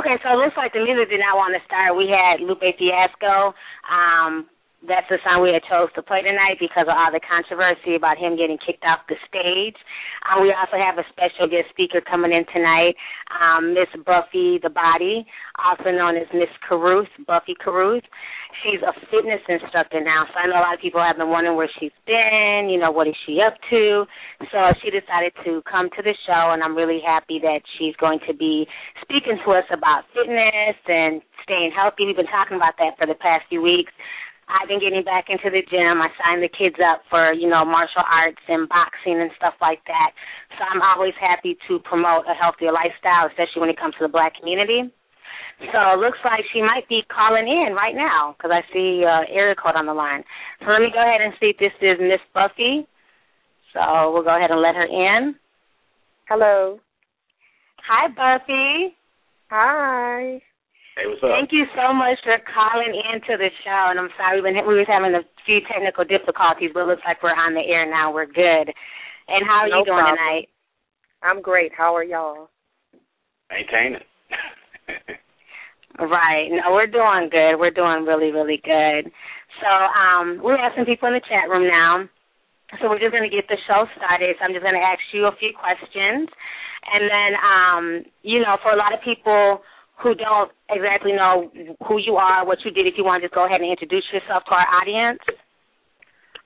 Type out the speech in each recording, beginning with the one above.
Okay, so it looks like the music did not want to start. We had Lupe Fiasco. Um, that's the song we had chose to play tonight because of all the controversy about him getting kicked off the stage. Um, we also have a special guest speaker coming in tonight, um, Miss Buffie the Body, also known as Miss Carruth, Buffie Carruth. She's a fitness instructor now, so I know a lot of people have been wondering where she's been, you know, what is she up to. So she decided to come to the show, and I'm really happy that she's going to be speaking to us about fitness and staying healthy. We've been talking about that for the past few weeks. I've been getting back into the gym. I signed the kids up for, you know, martial arts and boxing and stuff like that. So I'm always happy to promote a healthier lifestyle, especially when it comes to the black community. So it looks like she might be calling in right now because I see uh, area code on the line. So let me go ahead and see if this is Miss Buffie. So we'll go ahead and let her in. Hello. Hi, Buffie. Hi. Hey, what's up? Thank you so much for calling into the show. And I'm sorry we we was having a few technical difficulties, but it looks like we're on the air now. We're good. And how are no you doing problem. tonight? I'm great. How are y'all? Maintaining. Right. No, we're doing good. We're doing really, really good. So um, we have some people in the chat room now. So we're just going to get the show started. So I'm just going to ask you a few questions. And then, um, you know, for a lot of people who don't exactly know who you are, what you did, if you want to just go ahead and introduce yourself to our audience.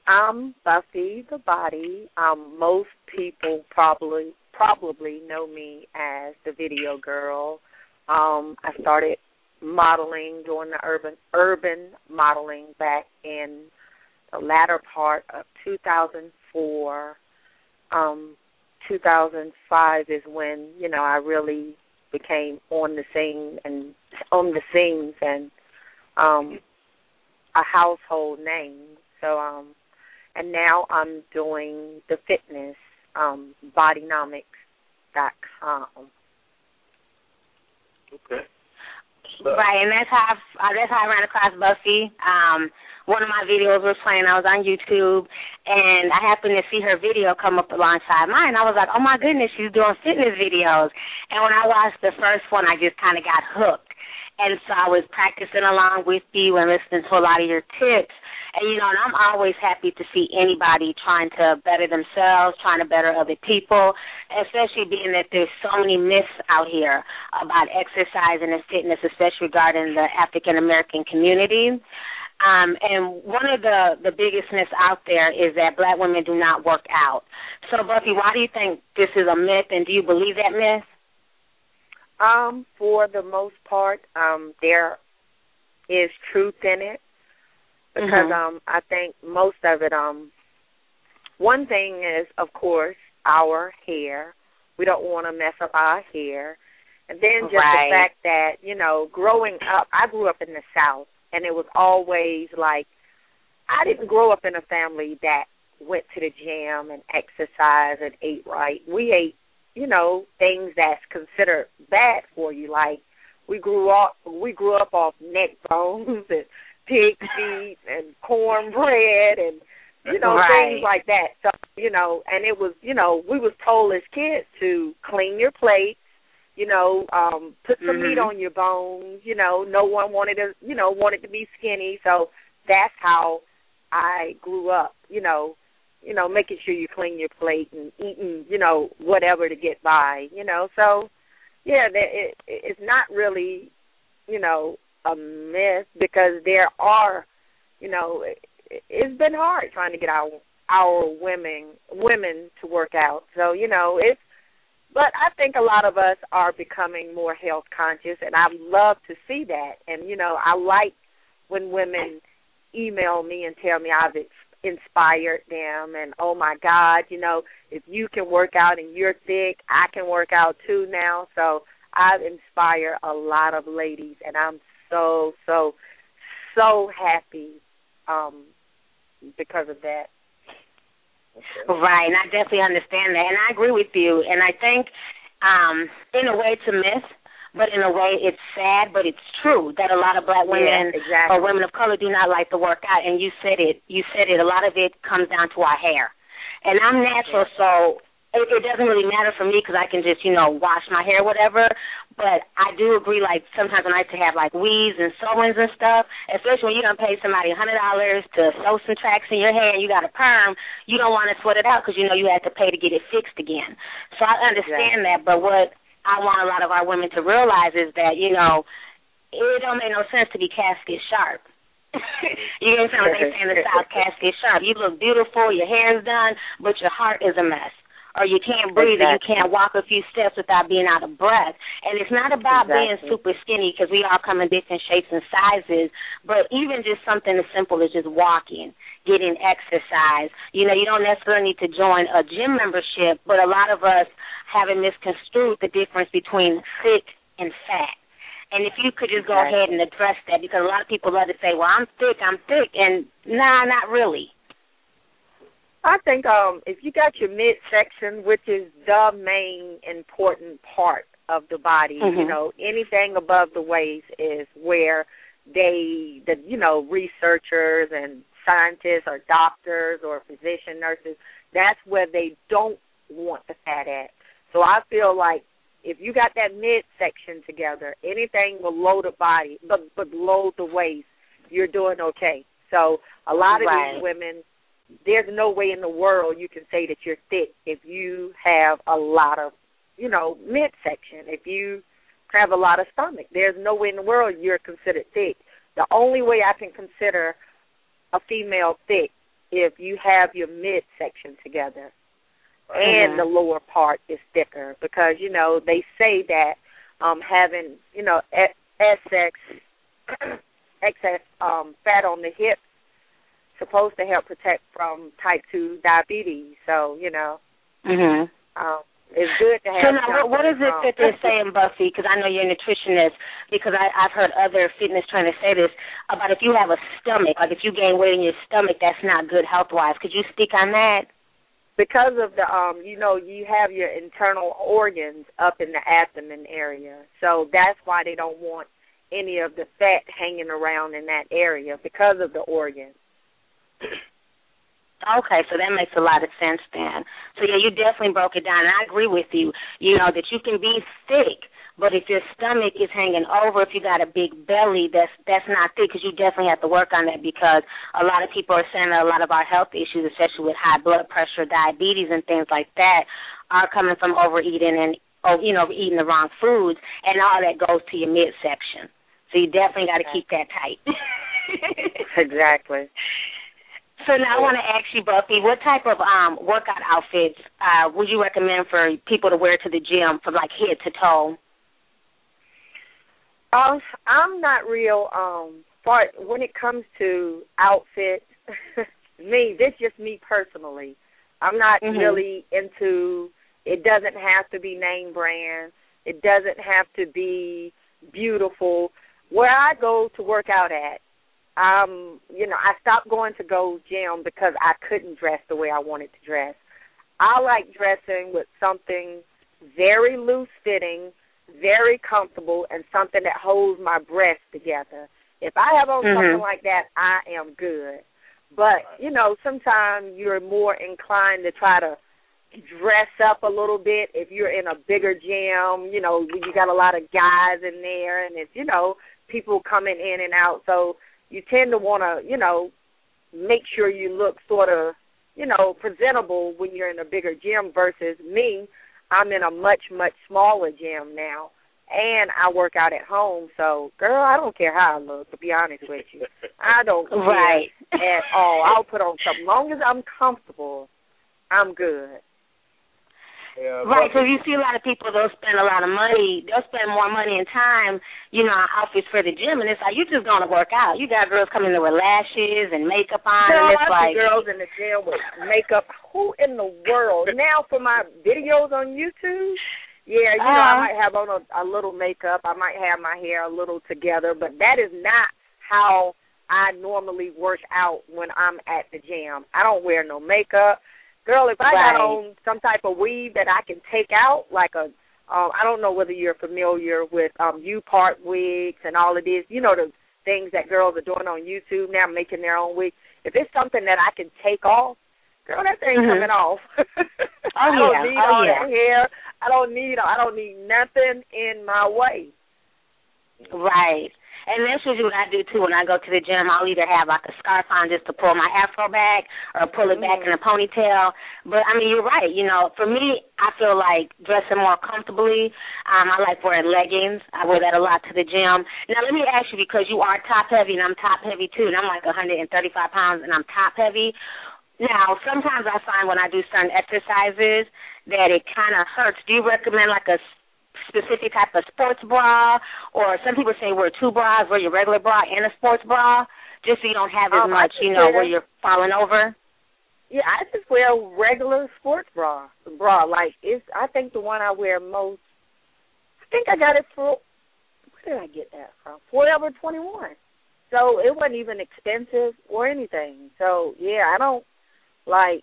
I'm Buffie the Body. Um, most people probably probably know me as the video girl. Um, I started modeling, doing the urban urban modeling back in the latter part of 2004. Um, 2005 is when you know I really became on the scene and on the scenes and um a household name. So um and now I'm doing the fitness um bodynomics.com. Okay. Right, and that's how I, uh, that's how I ran across Buffie. Um, one of my videos was playing. I was on YouTube, and I happened to see her video come up alongside mine. And I was like, "Oh my goodness, she's doing fitness videos!" And when I watched the first one, I just kind of got hooked. And so I was practicing along with you and listening to a lot of your tips. And you know, and I'm always happy to see anybody trying to better themselves, trying to better other people, especially being that there's so many myths out here about exercise and fitness, especially regarding the African American community. Um, and one of the the biggest myths out there is that black women do not work out. So, Buffie, why do you think this is a myth, and do you believe that myth? Um, for the most part, um, there is truth in it because Mhm. um I think most of it um one thing is of course our hair. We don't want to mess up our hair. And then just Right. the fact that, you know, growing up, I grew up in the South and it was always like I didn't grow up in a family that went to the gym and exercised and ate right. We ate, you know, things that's considered bad for you like we grew up we grew up off neck bones and pig feet and cornbread and you know Right. things like that. So you know, and it was you know we was told as kids to clean your plate, you know, um, put some meat Mhm. on your bones. You know, no one wanted to you know wanted to be skinny, so that's how I grew up. You know, you know, making sure you clean your plate and eating you know whatever to get by. You know, so yeah, it, it's not really you know a myth because there are, you know, it, it's been hard trying to get our our women women to work out. So you know, it's. But I think a lot of us are becoming more health conscious, and I love to see that. And you know, I like when women email me and tell me I've inspired them, and oh my God, you know, if you can work out and you're thick, I can work out too now. So I've inspired a lot of ladies, and I'm so so so happy um because of that. Right, and I definitely understand that, and I agree with you. And I think, um, in a way, a myth, but in a way, it's sad, but it's true that a lot of black women Yeah, exactly. or women of color do not like to work out. And you said it. You said it. A lot of it comes down to our hair, and I'm natural, so it, it doesn't really matter for me because I can just, you know, wash my hair, whatever. But I do agree, like sometimes I like to have like weaves and sew-ins and stuff, especially when you don't pay somebody a hundred dollars to sew some tracks in your hair and you got a perm. You don't want to sweat it out because you know you have to pay to get it fixed again. So I understand yeah. that, but what I want a lot of our women to realize is that you know it don't make no sense to be casket sharp. you know what I'm saying? They say in the South, casket sharp. You look beautiful, your hair's done, but your heart is a mess or you can't breathe exactly. or you can't walk a few steps without being out of breath. And it's not about exactly. being super skinny because we all come in different shapes and sizes, but even just something as simple as just walking, getting exercise. You know, you don't necessarily need to join a gym membership, but a lot of us haven't misconstrued the difference between thick and fat. And if you could just go ahead and address that, because a lot of people love to say, "Well, I'm thick, I'm thick," and nah, not really. I think um if you got your midsection, which is the main important part of the body, mm-hmm. you know, anything above the waist is where they the you know, researchers and scientists or doctors or physician nurses, that's where they don't want the fat at. So I feel like if you got that midsection together, anything below the body but, but below the waist, you're doing okay. So a lot of right. these women there's no way in the world you can say that you're thick if you have a lot of, you know, midsection. If you have a lot of stomach, there's no way in the world you're considered thick. The only way I can consider a female thick if you have your midsection together and mm-hmm. the lower part is thicker because you know they say that um having you know excess excess um fat on the hips supposed to help protect from type two diabetes. So you know, mhm. Um, it's good to have. So now, what is it that they're saying, Buffie? Because I know you're a nutritionist. Because I, I've heard other fitness trainers say this about if you have a stomach, like if you gain weight in your stomach, that's not good health wise. Could you speak on that? Because of the um, you know, you have your internal organs up in the abdomen area, so that's why they don't want any of the fat hanging around in that area because of the organs. Okay, so that makes a lot of sense then. So yeah, you definitely broke it down, and I agree with you. You know that you can be thick, but if your stomach is hanging over, if you got a big belly, that's that's not thick because you definitely have to work on that because a lot of people are saying that a lot of our health issues, especially with high blood pressure, diabetes, and things like that, are coming from overeating and oh, you know, eating the wrong foods, and all that goes to your midsection. So you definitely got to keep that tight. exactly. So now I want to ask you, Buffie, what type of um workout outfits uh would you recommend for people to wear to the gym from like head to toe? Um, I'm not real um far when it comes to outfits. me, this just me personally. I'm not mm-hmm. really into. It doesn't have to be name brand. It doesn't have to be beautiful. Where I go to work out at um, you know, I stopped going to go gym because I couldn't dress the way I wanted to dress. I like dressing with something very loose fitting, very comfortable, and something that holds my breasts together. If I have on mm-hmm. something like that, I am good. But, you know, sometimes you're more inclined to try to dress up a little bit if you're in a bigger gym, you know, you got a lot of guys in there and it's, you know, people coming in and out. So you tend to want to, you know, make sure you look sort of, you know, presentable when you're in a bigger gym versus me. I'm in a much much smaller gym now, and I work out at home. So, girl, I don't care how I look. To be honest with you, I don't care right. at all. I'll put on something. Long as I'm comfortable, I'm good. Yeah, right, so you see a lot of people they'll spend a lot of money, they'll spend more money and time, you know, on outfits for the gym, and it's like you're just gonna work out. You got girls coming there with lashes and makeup on, Girl, and it's I like girls in the gym with makeup. Who in the world? now for my videos on YouTube, yeah, you uh, know, I uh-huh. might have on a, a little makeup. I might have my hair a little together, but that is not how I normally work out when I'm at the gym. I don't wear no makeup. Girl, if I right. got on some type of weave that I can take out, like a, um, I don't know whether you're familiar with um U part wigs and all of this. You know the things that girls are doing on YouTube now, making their own wigs. If it's something that I can take off, girl, that thing mm-hmm. coming off. oh I don't yeah, need oh all yeah. that hair. I don't need I don't need nothing in my way. Right. And that's usually what I do too when I go to the gym. I'll either have like a scarf on just to pull my afro back or pull it back in a ponytail. But I mean, you're right. You know, for me, I feel like dressing more comfortably. Um, I like wearing leggings. I wear that a lot to the gym. Now, let me ask you because you are top heavy and I'm top heavy too, and I'm like 135 pounds and I'm top heavy. Now, sometimes I find when I do certain exercises that it kind of hurts. Do you recommend like a specific type of sports bra, or some people say wear two bras, wear your regular bra and a sports bra, just so you don't have as Um, much, you know, where you're falling over. Yeah, I just wear a regular sports bra. Bra, like it's. I think the one I wear most. I think I got it for. Where did I get that from? Forever Twenty One. So it wasn't even expensive or anything. So yeah, I don't like.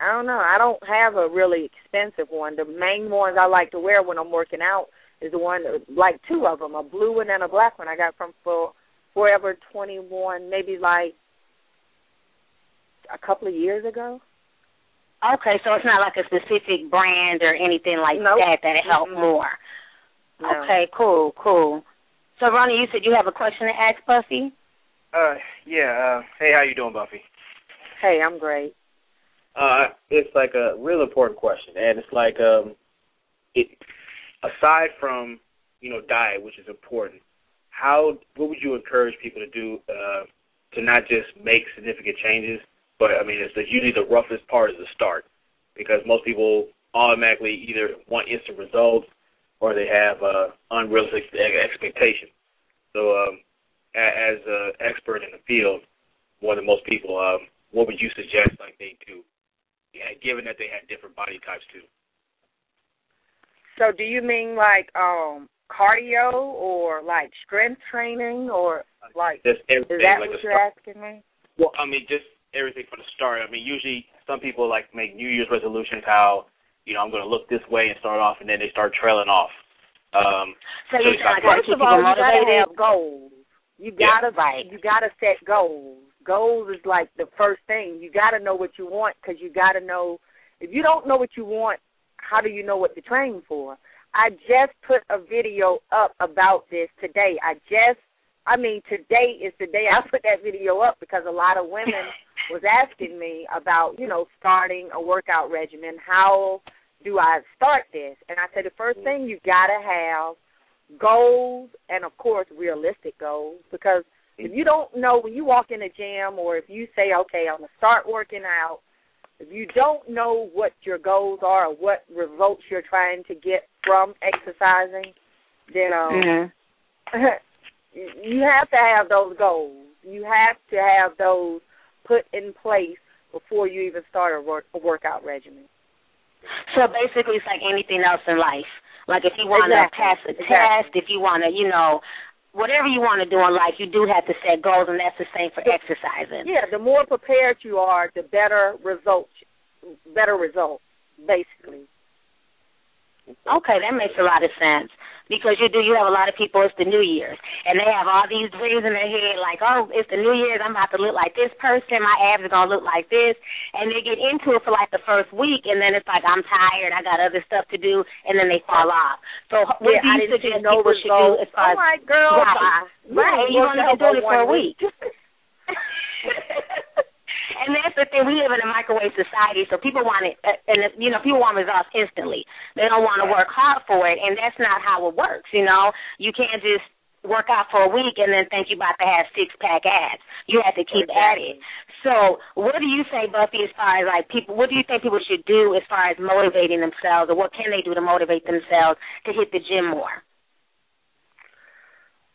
I don't know. I don't have a really expensive one. The main ones I like to wear when I'm working out is the one, like two of them, a blue one and a black one. I got from for Forever 21, maybe like a couple of years ago. Okay, so it's not like a specific brand or anything like Nope. that that help Mm-mm. more. No. Okay, cool, cool. So Ronnie, you said you have a question to ask Buffie? Uh, yeah. Uh, hey, how you doing, Buffie? Hey, I'm great. Uh, it's like a real important question, and it's like um, it aside from you know diet, which is important. How what would you encourage people to do uh, to not just make significant changes, but I mean, it's the, usually the roughest part is the start, because most people automatically either want instant results or they have uh, unrealistic expectations. So, um, as an expert in the field, more than most people, um, what would you suggest like they do? Yeah, given that they had different body types too. So, do you mean like um cardio or like strength training or like Just is everything that like what you're start. asking me? Well, I mean, just everything from the start. I mean, usually some people like make New Year's resolutions. How you know I'm going to look this way and start off, and then they start trailing off. Um, So you So like I First keep of all, you gotta have goals. You gotta Right. you gotta set goals. Goals is like the first thing. You gotta know what you want because you gotta know. If you don't know what you want, how do you know what to train for? I just put a video up about this today. I just, I mean, today is the day I put that video up because a lot of women was asking me about, you know, starting a workout regimen. How do I start this? And I said the first thing you gotta have goals and of course realistic goals because if you don't know when you walk in the gym or if you say okay i'm going to start working out if you don't know what your goals are or what results you're trying to get from exercising then um Mhm. you have to have those goals you have to have those put in place before you even start a, work, a workout regimen So basically, it's like anything else in life. Like if you want to Exactly. pass a Exactly. test, if you want to, you know, whatever you want to do in life, you do have to set goals, and that's the same for exercising. yeah the more prepared you are the better results better results basically Okay, that makes a lot of sense because you do. You have a lot of people. It's the New Year's, and they have all these dreams in their head, like, oh, it's the New Year's. I'm about to look like this person. My abs are gonna look like this, and they get into it for like the first week, and then it's like, I'm tired. I got other stuff to do, and then they fall off. So, what yeah, do I you didn't see suggest people should do as far oh as like, girl, Right. you only been doing it for a one week. And that's the thing. We live in a microwave society, so people want it, uh, and you know, people want results instantly. They don't want to work hard for it, and that's not how it works. You know, you can't just work out for a week and then think you're about to have six pack abs. You have to keep at it. So, what do you say, Buffie, as far as like people? What do you think people should do as far as motivating themselves, or what can they do to motivate themselves to hit the gym more?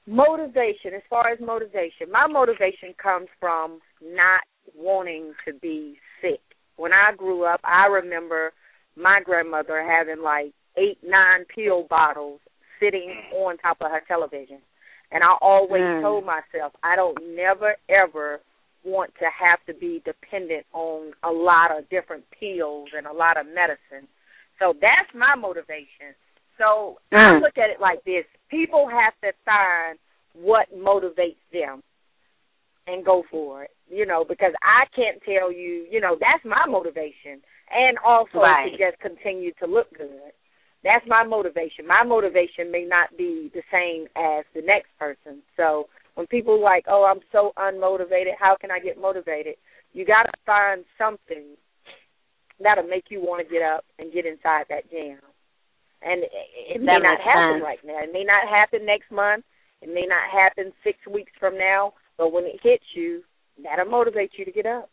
motivation, as far as motivation, my motivation comes from not wanting to be sick. When I grew up, I remember my grandmother having like eight, nine pill bottles sitting on top of her television. And I always Mm. told myself, I don't never ever want to have to be dependent on a lot of different pills and a lot of medicine. So that's my motivation. So I Mm. look at it like this people have to find what motivates them and go for it. You know, because I can't tell you, you know, that's my motivation. And also Right. to just continue to look good. that's my motivation. My motivation may not be the same as the next person. So when people like, "Oh, I'm so unmotivated. How can I get motivated?" You got to find something that'll make you want to get up and get inside that jam. And it, it may not happen sense. right now. It may not happen next month. It may not happen six weeks from now. But when it hits you, that'll motivate you to get up.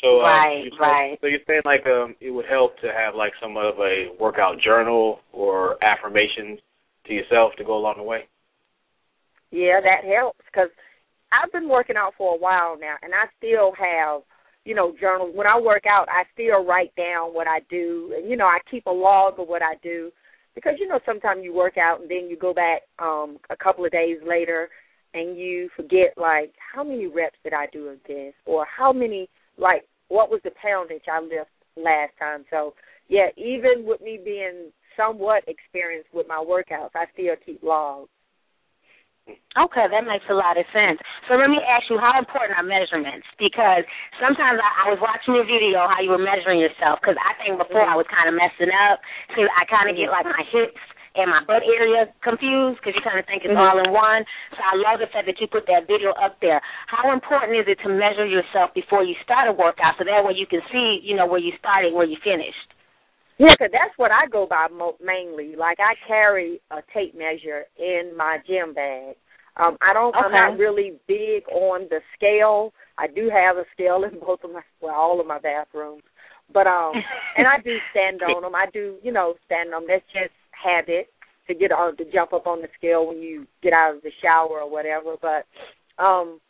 So, um, Right, saying- right. So you're saying like um, it would help to have like some of a workout journal or affirmations to yourself to go along the way. Yeah, that helps because I've been working out for a while now, and I still have, you know, journals. When I work out, I still write down what I do, and you know, I keep a log of what I do because you know sometimes you work out and then you go back um a couple of days later and you forget like how many reps did I do of this or how many like what was the poundage I lift last time. So yeah, even with me being somewhat experienced with my workouts, I still keep logs. Okay, that makes a lot of sense. So let me ask you, how important are measurements? Because sometimes I, I was watching your video how you were measuring yourself. Because I think before I was mm-hmm. kind of messing up. Because I kind of get like mm-hmm. my hips and my butt area confused because you kind of think it's Mhm. all in one. So I love the fact that you put that video up there. How important is it to measure yourself before you start a workout so that way you can see, you know, where you started, where you finished? Yeah, 'cause that's what I go by mo- mainly. Like I carry a tape measure in my gym bag. Um, I don't. I'm not really big on the scale. I do have a scale in both of my, well, all of my bathrooms. But um, and I do stand on them. I do, you know, stand on them. That's just habit to get on to jump up on the scale when you get out of the shower or whatever. But um,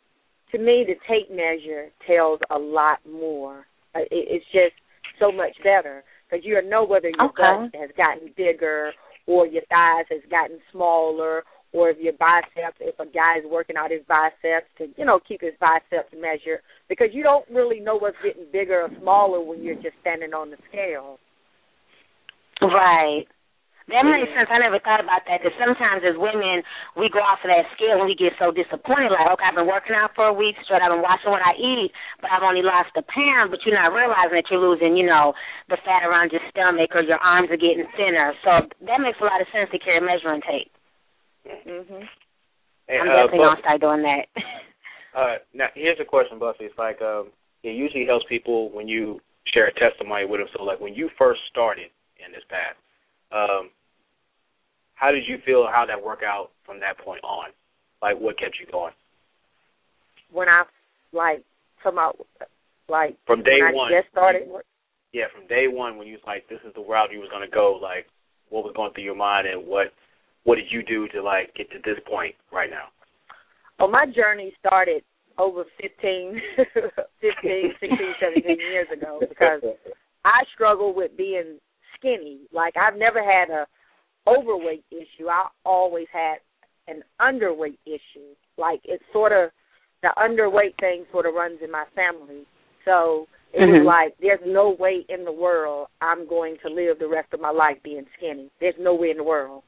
to me, the tape measure tells a lot more. Uh, It, it's just so much better because you know whether your Okay. butt has gotten bigger or your thighs has gotten smaller or if your biceps if a guy's working out his biceps to you know keep his biceps measured because you don't really know what's getting bigger or smaller when you're just standing on the scale Right. That makes sense. I never thought about that because sometimes as women, we go off of that scale and we get so disappointed. Like, okay, I've been working out for a week straight. I've been watching what I eat, but I've only lost a pound. But you're not realizing that you're losing, you know, the fat around your stomach or your arms are getting thinner. So that makes a lot of sense to carry measuring tape. mhm And, I'm uh, definitely Buffie- gonna start doing that. Uh, now here's a question, Buffie. It's like um, it usually helps people when you share a testimony with them. So like when you first started in this path, um, how did you feel? How that work out from that point on? Like what kept you going when I like come out like from day when I one? just started work Yeah, from day one when you was like, this is the route you was gonna go. Like, what was going through your mind, and what what did you do to like get to this point right now? Well, my journey started over 15, 15, 16, 17 years ago because I struggle with being skinny. Like I've never had a overweight issue. I always had an underweight issue. Like it's sort of the underweight thing sort of runs in my family. So it was Mhm. like there's no way in the world I'm going to live the rest of my life being skinny. There's no way in the world.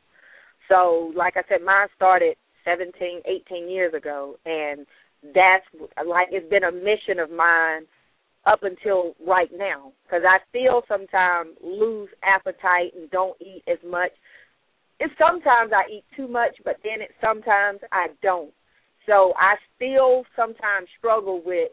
So like I said, mine started 17, 18 years ago, and that's like it's been a mission of mine up until right now because I still sometimes lose appetite and don't eat as much. And sometimes I eat too much, but then it sometimes I don't. So I still sometimes struggle with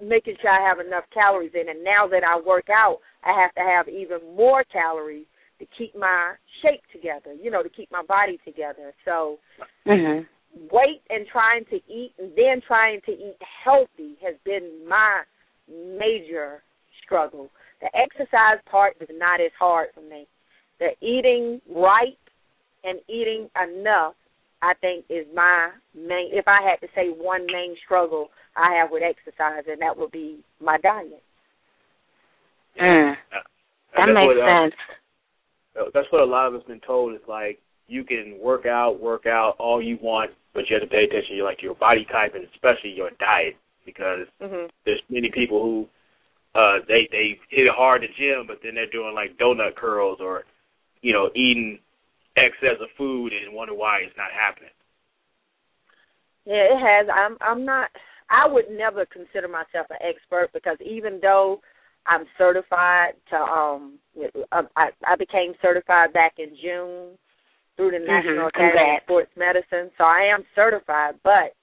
making sure I have enough calories in. And now that I work out, I have to have even more calories to keep my shape together. You know, to keep my body together. So mhm. weight and trying to eat and then trying to eat healthy has been my major struggle. The exercise part is not as hard for me. The eating right and eating enough, I think, is my main. If I had to say one main struggle I have with exercise, and that would be my diet. Mm. That makes what, uh, sense. that's what a lot of us been told. Is like you can work out, work out all you want, but you have to pay attention to like your body type and especially your diet because Mhm. there's many people who uh they they hit it hard at the gym, but then they're doing like donut curls or you know eating excess of food and wonder why it's not happening. Yeah, it has. I'm I'm not I would never consider myself an expert because even though I'm certified to um I I became certified back in June through the National mm-hmm. Academy of Sports Medicine. So I am certified, but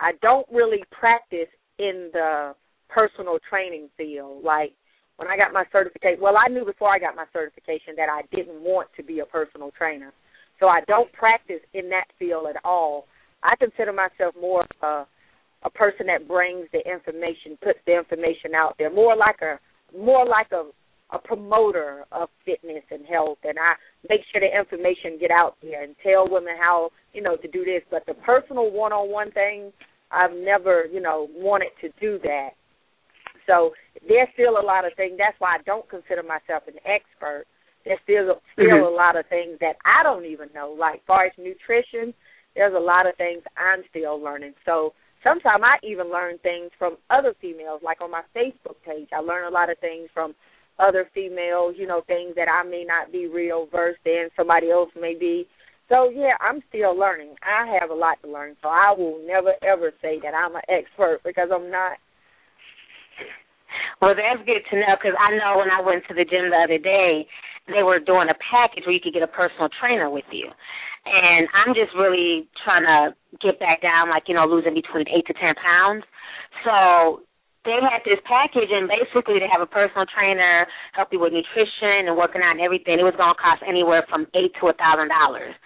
I don't really practice in the personal training field. Like when I got my certification, well, I knew before I got my certification that I didn't want to be a personal trainer. So I don't practice in that field at all. I consider myself more a a person that brings the information, puts the information out there, more like a more like a a promoter of fitness and health and I make sure the information get out there and tell women how, you know, to do this. But the personal one on one thing, I've never, you know, wanted to do that. So there's still a lot of things. That's why I don't consider myself an expert. There's still still mm-hmm. a lot of things that I don't even know. Like far as nutrition, there's a lot of things I'm still learning. So sometimes I even learn things from other females. Like on my Facebook page, I learn a lot of things from other females. You know, things that I may not be real versed in, somebody else may be. So yeah, I'm still learning. I have a lot to learn. So I will never ever say that I'm an expert because I'm not. Well, that's good to know because I know when I went to the gym the other day, they were doing a package where you could get a personal trainer with you and I'm just really trying to get back down, like you know, losing between eight to ten pounds. So they had this package, and basically they have a personal trainer help you with nutrition and working out and everything. It was going to cost anywhere from eight to a thousand dollars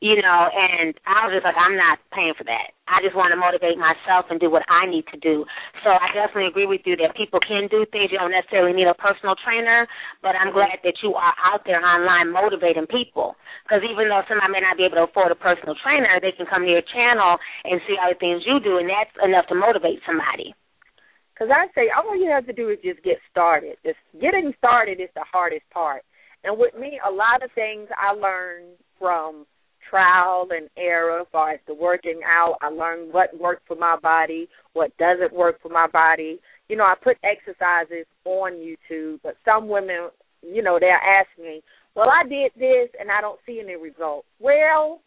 you know, and I was just like, I'm not paying for that. I just want to motivate myself and do what I need to do. So I definitely agree with you that people can do things. You don't necessarily need a personal trainer, but I'm glad that you are out there online motivating people. Because even though somebody may not be able to afford a personal trainer, they can come to your channel and see all the things you do, and that's enough to motivate somebody. Because I say all you have to do is just get started. Just getting started is the hardest part. And with me, a lot of things I learned from – trial and error as far as the working out. I learned what worked for my body, what doesn't work for my body. You know, I put exercises on YouTube, but some women, you know, they're asking me, well, I did this and I don't see any results. Well,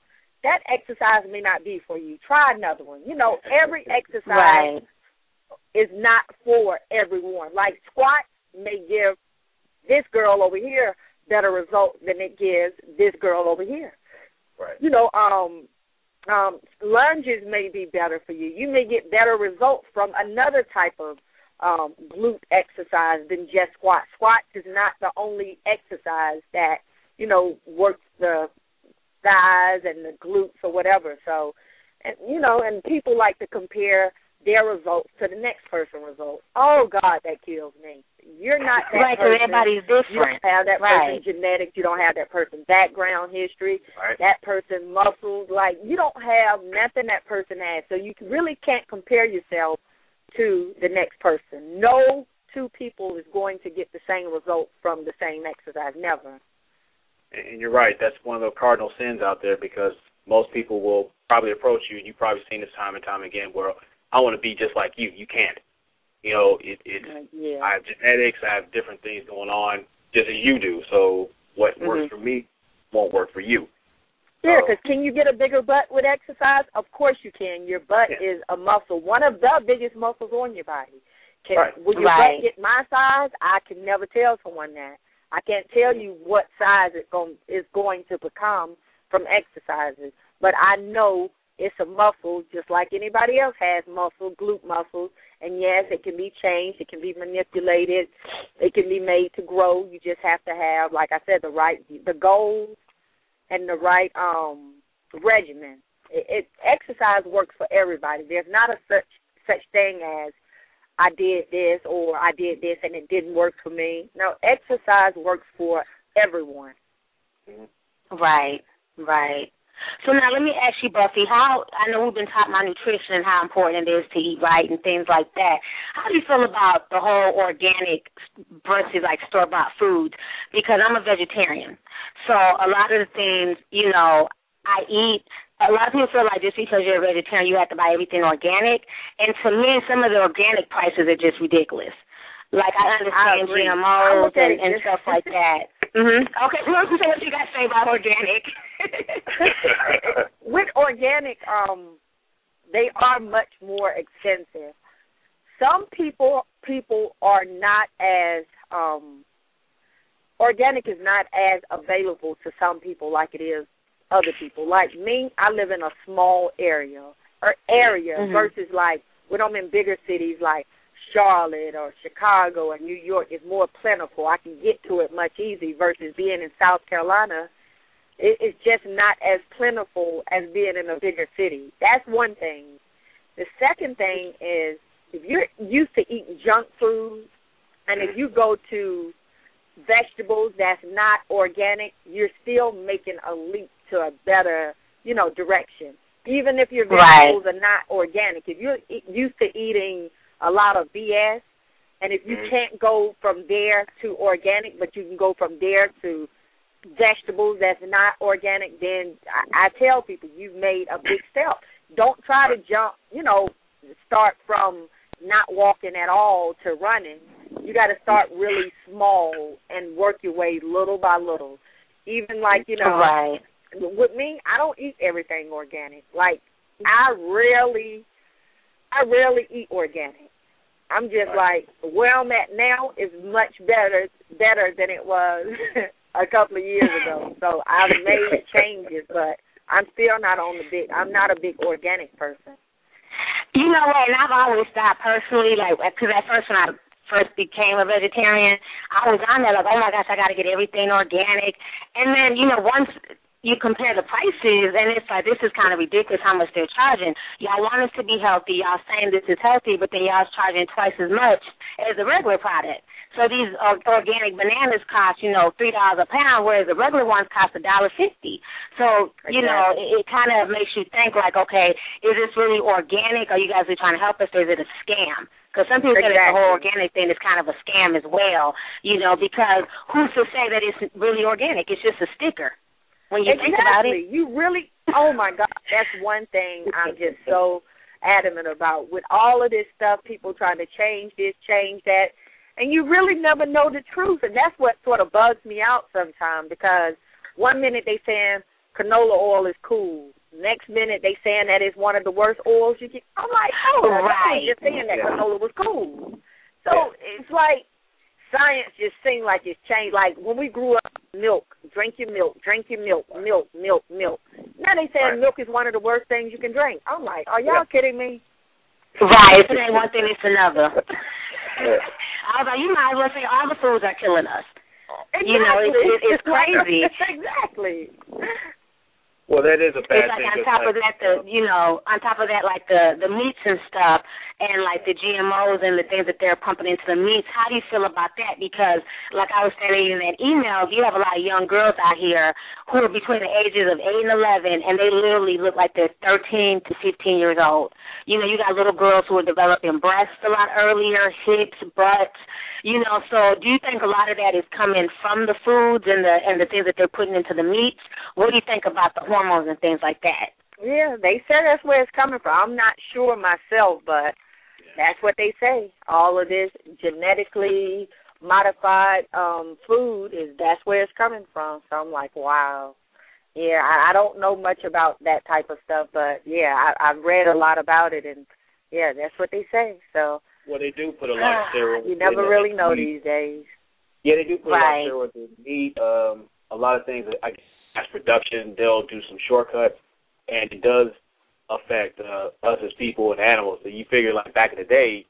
that exercise may not be for you. Try another one. You know, every exercise right. is not for everyone. Like squats may give this girl over here better results than it gives this girl over here. Right. You know, um, um, lunges may be better for you. You may get better results from another type of um, glute exercise than just squat. Squats is not the only exercise that you know works the thighs and the glutes or whatever. So, and you know, and people like to compare their results to the next person's results. Oh God, that kills me. You're not that right, person. everybody's different. You don't have that right. person's genetics. You don't have that person's background history. Right. That person's muscles. Like you don't have nothing that person has. So you really can't compare yourself to the next person. No two people is going to get the same results from the same exercise. Never. And you're right. That's one of the cardinal sins out there because most people will probably approach you, and you've probably seen this time and time again, where I want to be just like you. You can't. You know, it, it's uh, yeah. I have genetics. I have different things going on, just as you do. So what mm-hmm. works for me won't work for you. Yeah, because can you get a bigger butt with exercise? Of course you can. Your butt yeah. is a muscle, one of the biggest muscles on your body. Can right. will your right. butt get my size? I can never tell someone that. I can't tell you what size it going is going to become from exercises, but I know it's a muscle just like anybody else has muscle, glute muscles. And yes, it can be changed, it can be manipulated, it can be made to grow. You just have to have, like I said, the right the goals and the right um regimen. It, it exercise works for everybody. There's not a such such thing as I did this or I did this and it didn't work for me. No, exercise works for everyone. Right, right. So now let me ask you, Buffie, how I know we've been talking about nutrition and how important it is to eat right and things like that. How do you feel about the whole organic versus like store bought foods? Because I'm a vegetarian. So a lot of the things, you know, I eat a lot of people feel like just because you're a vegetarian you have to buy everything organic. And to me some of the organic prices are just ridiculous. Like I understand I GMOs and, and stuff like that. Mhm. Okay, so what you got to say about organic? With organic, um, they are much more expensive. some people people are not as um organic is not as available to some people like it is other people. Like me, I live in a small area or area mm-hmm. versus like when I'm in bigger cities like Charlotte or Chicago or New York is more plentiful. I can get to it much easier versus being in South Carolina. It, it's just not as plentiful as being in a bigger city. That's one thing. The second thing is if you're used to eating junk food, and if you go to vegetables that's not organic, you're still making a leap to a better, you know, direction. Even if your vegetables right. are not organic, if you're used to eating a lot of BS, and if you mm-hmm. can't go from there to organic, but you can go from there to vegetables that's not organic, then I, I tell people you've made a big step. Don't try to jump, you know, start from not walking at all to running. You got to start really small and work your way little by little. Even like you know, right. with me, I don't eat everything organic. Like I rarely, I rarely eat organic. I'm just right. like where I'm at now is much better better than it was a couple of years ago. So I've made changes, but I'm still not on the big. I'm not a big organic person. You know what? And I've always thought personally, like, because at first when I first became a vegetarian, I was on there like, oh my gosh, I got to get everything organic. And then, you know, once you compare the prices and it's like this is kind of ridiculous how much they're charging. Y'all want us to be healthy, y'all saying this is healthy, but then y'all's charging twice as much as the regular product. So these uh, organic bananas cost, you know, three dollars a pound, whereas the regular ones cost a dollar fifty. So you exactly. know, it, it kind of makes you think like, okay, is this really organic? Are you guys really trying to help us? Or is it a scam? Because some people exactly. say that the whole organic thing is kind of a scam as well, you know, because who's to say that it's really organic? It's just a sticker when you exactly. think about it. You really, oh my God, that's one thing I'm just so adamant about. With all of this stuff, people trying to change this, change that, and you really never know the truth, and that's what sort of bugs me out sometimes because one minute they saying canola oil is cool. Next minute they saying that it's one of the worst oils you can. I'm like, oh, right. just saying that canola was cool. So it's like science just seems like it's changed. Like when we grew up, milk, drink your milk, drink your milk, milk, milk, milk. Now they saying Right. milk is one of the worst things you can drink. I'm like, are y'all kidding me? Right. If it ain't one thing, it's another. I was like, you might as well say all the foods are killing us. Exactly. You know, it, it, it's crazy. exactly. Well, that is a bad it's like thing. on top of that, the you know, on top of that, like the the meats and stuff, and like the GMOs and the things that they're pumping into the meats. How do you feel about that? Because, like I was saying in that email, you have a lot of young girls out here who are between the ages of eight and eleven, and they literally look like they're thirteen to fifteen years old. You know, you got little girls who are developing breasts a lot earlier, hips, butts. You know, so do you think a lot of that is coming from the foods and the and the things that they're putting into the meats? What do you think about the hormones and things like that? Yeah, they say that's where it's coming from. I'm not sure myself, but that's what they say. All of this genetically modified um food is that's where it's coming from. So I'm like, wow. Yeah, I, I don't know much about that type of stuff, but yeah, I, I've read a lot about it, and yeah, that's what they say. So well, they do put a lot of steroids. you never in really know meat. these days. Yeah, they do put Right. a lot of steroids in meat. Um, a lot of things. That I guess mass production. They'll do some shortcuts, and it does affect uh, us as people and animals. So you figure, like back in the day,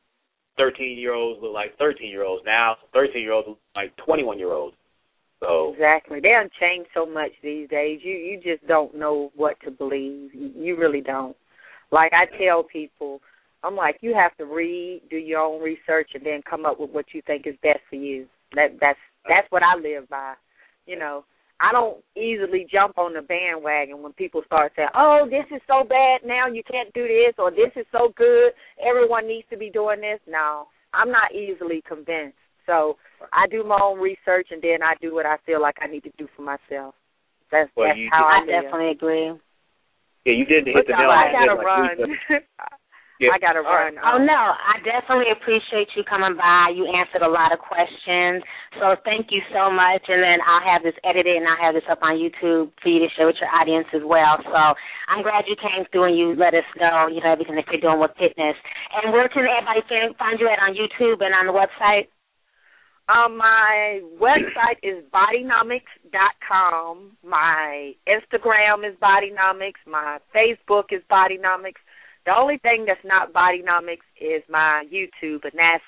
thirteen year olds look like thirteen year olds. Now, thirteen year olds look like twenty one year olds. So Exactly. They have changed so much these days. You you just don't know what to believe. You really don't. Like I tell people, I'm like, you have to read, do your own research, and then come up with what you think is best for you. That that's that's what I live by. You know, I don't easily jump on the bandwagon when people start saying, "Oh, this is so bad now, you can't do this," or "This is so good, everyone needs to be doing this." No, I'm not easily convinced. So I do my own research, and then I do what I feel like I need to do for myself. That's Well, that's you how I I definitely agree. yeah, you did hit Look, the nail on the head. gotta like run. Yeah. I gotta All right. run. Oh no, I definitely appreciate you coming by. You answered a lot of questions, so thank you so much. And then I'll have this edited and I'll have this up on YouTube for you to share with your audience as well. So I'm glad you came through and you let us know, you know, everything that you're doing with fitness. and where can everybody find you at on YouTube and on the website? Um, my website is bodynomics.com. My Instagram is bodynomics. My Facebook is bodynomics. The only thing that's not bodynomics is my YouTube, and that's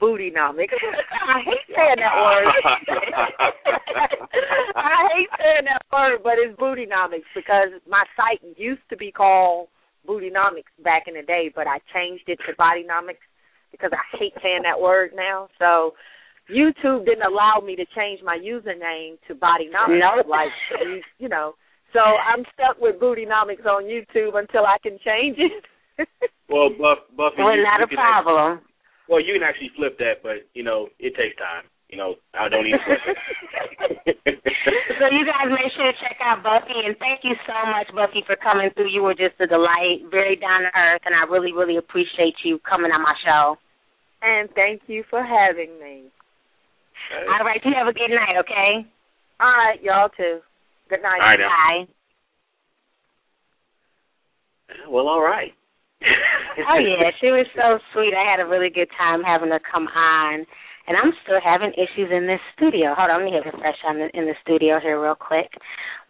bootynomics. I hate saying that word. I hate saying that word, but it's bootynomics because my site used to be called bootynomics back in the day, but I changed it to bodynomics because I hate saying that word now. So YouTube didn't allow me to change my username to Bodynomics. Nope. Like you, you know. So I'm stuck with Bootynomics on YouTube until I can change it. well, Buff, Buffie, well, you, not you a problem. Actually, well, you can actually flip that, but you know it takes time. You know, I don't even so you guys make sure to check out Buffie, and thank you so much, Buffie, for coming through. You were just a delight, very down to earth, and I really, really appreciate you coming on my show. And thank you for having me. All right, you have a good night, okay? All right, y'all too. Good night. All right, Bye. Well, all right. oh yeah, she was so sweet. I had a really good time having her come on, and I'm still having issues in this studio. Hold on, let me hit refresh on the, in the studio here real quick.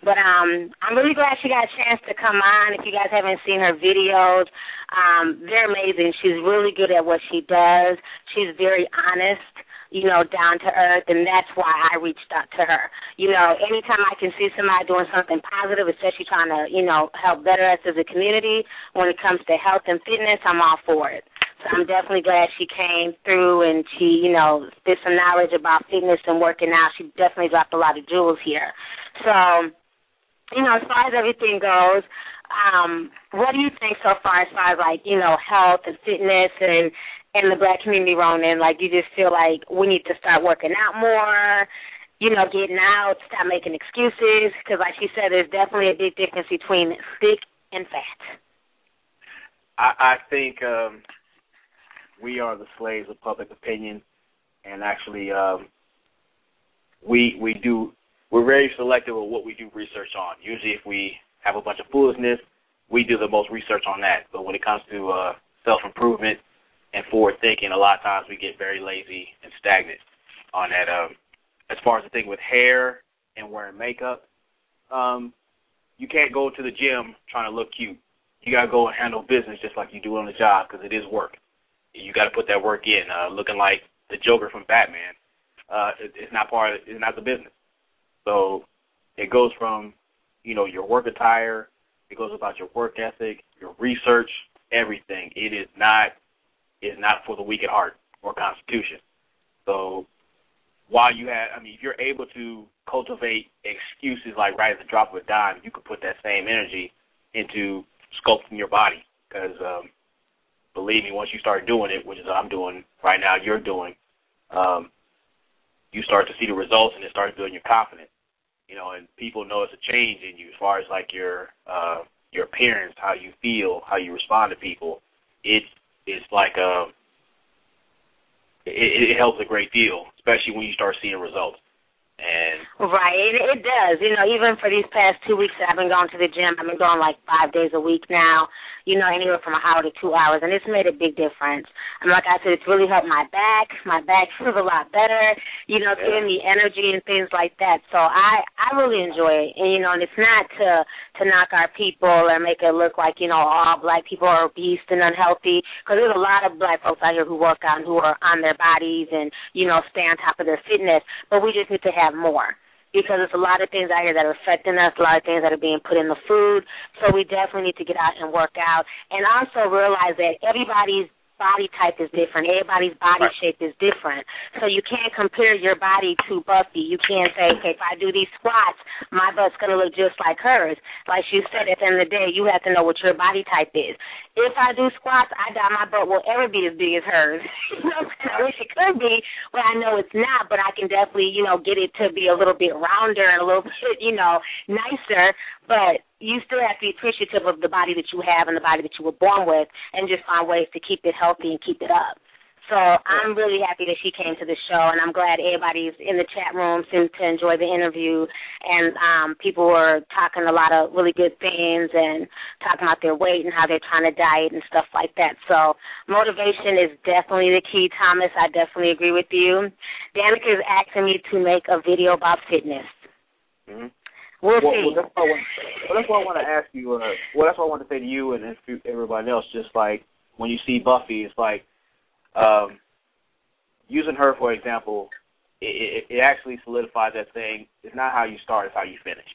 But um, I'm really glad she got a chance to come on. If you guys haven't seen her videos, um, they're amazing. She's really good at what she does. She's very honest you know, down to earth, and that's why I reached out to her. You know, anytime I can see somebody doing something positive, especially trying to, you know, help better us as a community when it comes to health and fitness, I'm all for it. So I'm definitely glad she came through and she, you know, did some knowledge about fitness and working out. She definitely dropped a lot of jewels here. So, you know, as far as everything goes, um, what do you think so far as far as like, you know, health and fitness and in the black community, Ronan? Like, you just feel like we need to start working out more, you know, getting out, stop making excuses, because like she said, there's definitely a big difference between thick and fat. I, I think um, we are the slaves of public opinion, and actually, um, we we do we're very selective of what we do research on. Usually, if we have a bunch of foolishness, we do the most research on that. But when it comes to uh, self improvement, and forward thinking, a lot of times we get very lazy and stagnant on that. Um, as far as the thing with hair and wearing makeup, um, you can't go to the gym trying to look cute. You gotta go and handle business just like you do on the job because it is work. You got to put that work in. Uh, looking like the Joker from Batman, uh, it, it's not part of it's not the business. So it goes from you know your work attire, it goes about your work ethic, your research, everything. It is not is not for the weak at heart or constitution. So while you have, I mean, if you're able to cultivate excuses like right at the drop of a dime, you could put that same energy into sculpting your body. Because um, believe me, once you start doing it, which is what I'm doing right now, you're doing, um, you start to see the results and it starts building your confidence. You know, and people notice a change in you as far as like your uh, your appearance, how you feel, how you respond to people. It's it's like a um, it, it helps a great deal, especially when you start seeing results. And right, it, it does. You know, even for these past two weeks that I've been going to the gym, I've been going like five days a week now. You know, anywhere from an hour to two hours, and it's made a big difference. And like I said, it's really helped my back. My back feels a lot better. You know, yeah. giving me energy and things like that. So I I really enjoy it. And you know, and it's not to to knock our people or make it look like you know all black people are obese and unhealthy. Because there's a lot of black folks out here who work out and who are on their bodies and you know stay on top of their fitness. But we just need to have more because there's a lot of things out here that are affecting us, a lot of things that are being put in the food. So we definitely need to get out and work out and also realize that everybody's body type is different. Everybody's body right. shape is different. So you can't compare your body to Buffie. You can't say, okay, if I do these squats, my butt's going to look just like hers. Like you said, at the end of the day, you have to know what your body type is. If I do squats, I doubt my butt will ever be as big as hers. you know, I wish it could be, but I know it's not. But I can definitely, you know, get it to be a little bit rounder and a little bit, you know, nicer. But you still have to be appreciative of the body that you have and the body that you were born with and just find ways to keep it healthy and keep it up. So I'm really happy that she came to the show, and I'm glad everybody's in the chat room seemed to enjoy the interview, and um, people were talking a lot of really good things and talking about their weight and how they're trying to diet and stuff like that. So motivation is definitely the key, Thomas. I definitely agree with you. Danica is asking me to make a video about fitness. Mm-hmm. We'll, well. Well, that's, what I want, well, that's what I want to ask you. Uh, well, that's what I want to say to you and everybody else. Just like when you see Buffie, it's like um, using her for example, it, it, it actually solidifies that saying it's not how you start, it's how you finish.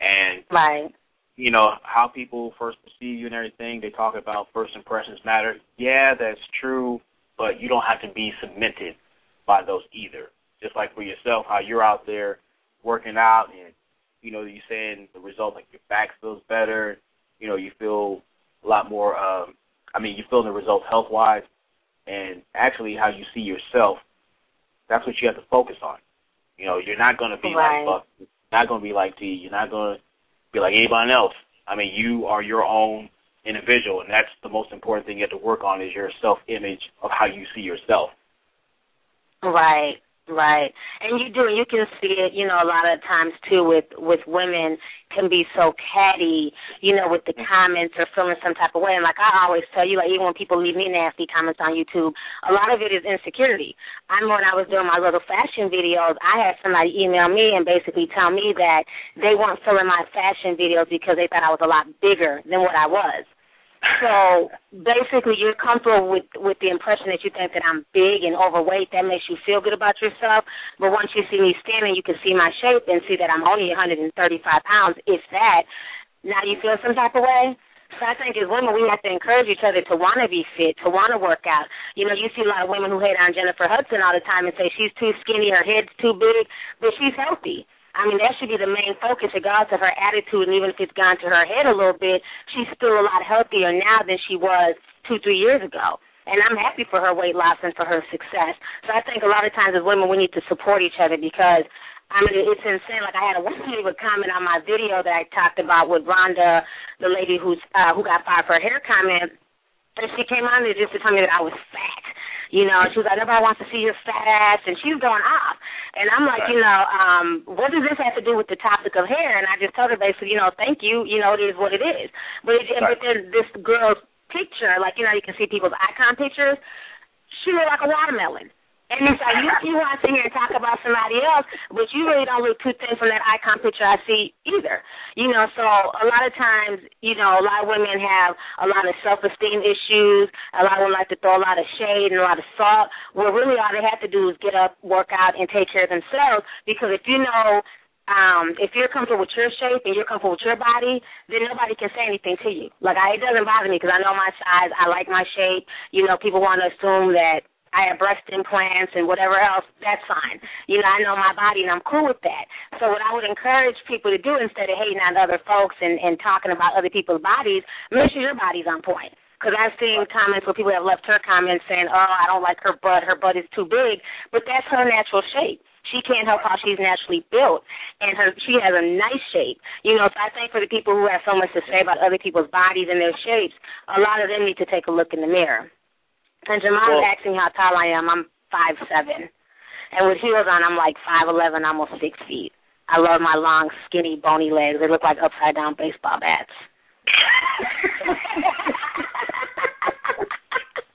And right. you know how people first perceive you and everything. They talk about first impressions matter. Yeah, that's true, but you don't have to be cemented by those either. Just like for yourself, how you're out there working out and you know you're saying the result like your back feels better. You know you feel a lot more. Um, I mean, you feel the results health wise and actually how you see yourself, that's what you have to focus on. You know, you're not going to be right. like Buck. You're not going to be like T. You're not going to be like anybody else. I mean, you are your own individual, and that's the most important thing you have to work on is your self-image of how you see yourself. Right. Right. And you do you can see it, you know, a lot of times too with with women can be so catty, you know, with the mm-hmm. comments or feeling some type of way. And like I always tell you, like even when people leave me nasty comments on YouTube, a lot of it is insecurity. I remember when I was doing my little fashion videos, I had somebody email me and basically tell me that they weren't filming my fashion videos because they thought I was a lot bigger than what I was. So basically, you're comfortable with with the impression that you think that I'm big and overweight. That makes you feel good about yourself. But once you see me standing, you can see my shape and see that I'm only 135 pounds. If that, now you feel some type of way. So I think as women, we have to encourage each other to want to be fit, to want to work out. You know, you see a lot of women who hate on Jennifer Hudson all the time and say she's too skinny, her head's too big, but she's healthy. I mean, that should be the main focus, regardless of her attitude, and even if it's gone to her head a little bit, she's still a lot healthier now than she was two, three years ago. And I'm happy for her weight loss and for her success. So I think a lot of times as women, we need to support each other because I mean, it's insane. Like I had a one lady would comment on my video that I talked about with Rhonda, the lady who's uh, who got fired for her hair comment, and she came on there just to tell me that I was fat. You know, she was like, nobody wants to see your fat ass, and she's going off. And I'm like, right. you know, um, what does this have to do with the topic of hair? And I just told her basically, you know, thank you, you know, it is what it is. But it, right. but then this girl's picture, like you know, you can see people's icon pictures. She looked like a watermelon. And it's like you you want to sit here and talk about somebody else, but you really don't look too thin from that icon picture I see either. You know, so a lot of times, you know, a lot of women have a lot of self esteem issues. A lot of women like to throw a lot of shade and a lot of salt. Well, really, all they have to do is get up, work out, and take care of themselves. Because if you know um, if you're comfortable with your shape and you're comfortable with your body, then nobody can say anything to you. Like I, it doesn't bother me because I know my size. I like my shape. You know, people want to assume that I have breast implants and whatever else, that's fine. You know, I know my body and I'm cool with that. So what I would encourage people to do instead of hating on other folks and, and talking about other people's bodies, make sure your body's on point. Because I've seen comments where people have left her comments saying, oh, I don't like her butt, her butt is too big. But that's her natural shape. She can't help how she's naturally built, and her she has a nice shape. You know, so I think for the people who have so much to say about other people's bodies and their shapes, a lot of them need to take a look in the mirror. And Jamal's well, asking how tall I am. I'm five seven, and with heels on, I'm like five eleven, almost six feet. I love my long, skinny, bony legs. They look like upside down baseball bats.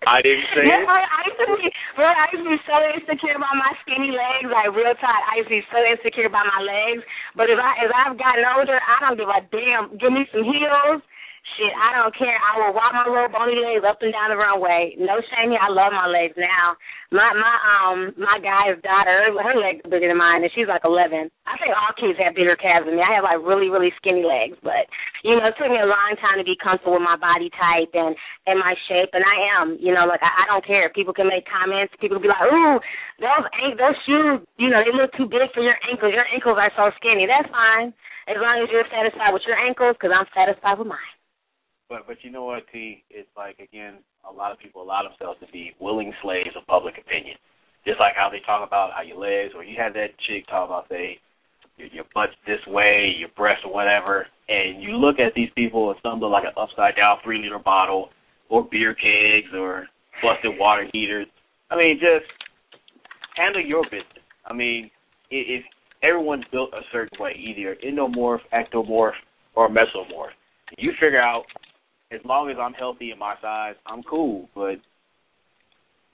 I didn't say yeah, it. I used to be, bro, I used to be so insecure about my skinny legs, like real tight. I used to be so insecure about my legs. But as I as I've gotten older, I don't give a damn. Give me some heels Shit, I don't care. I will walk my little bony legs up and down the runway. No shame here. I love my legs now. My my um my guy's daughter, her legs are bigger than mine, and she's like 11. I think all kids have bigger calves than me. I have like really really skinny legs, but you know it took me a long time to be comfortable with my body type and and my shape, and I am. You know, like I, I don't care. People can make comments. People can be like, ooh, those ain't those shoes. You know, they look too big for your ankles. Your ankles are so skinny. That's fine as long as you're satisfied with your ankles, because I'm satisfied with mine. But but you know what, T? It's like again, a lot of people allow themselves to be willing slaves of public opinion. Just like how they talk about how your legs, or you had that chick talk about say your, your butt's this way, your breasts or whatever, and you look at these people and some look like an upside down three liter bottle, or beer kegs, or busted water heaters. I mean, just handle your business. I mean, if everyone's built a certain way, either endomorph, ectomorph, or mesomorph, you figure out as long as I'm healthy in my size, I'm cool. But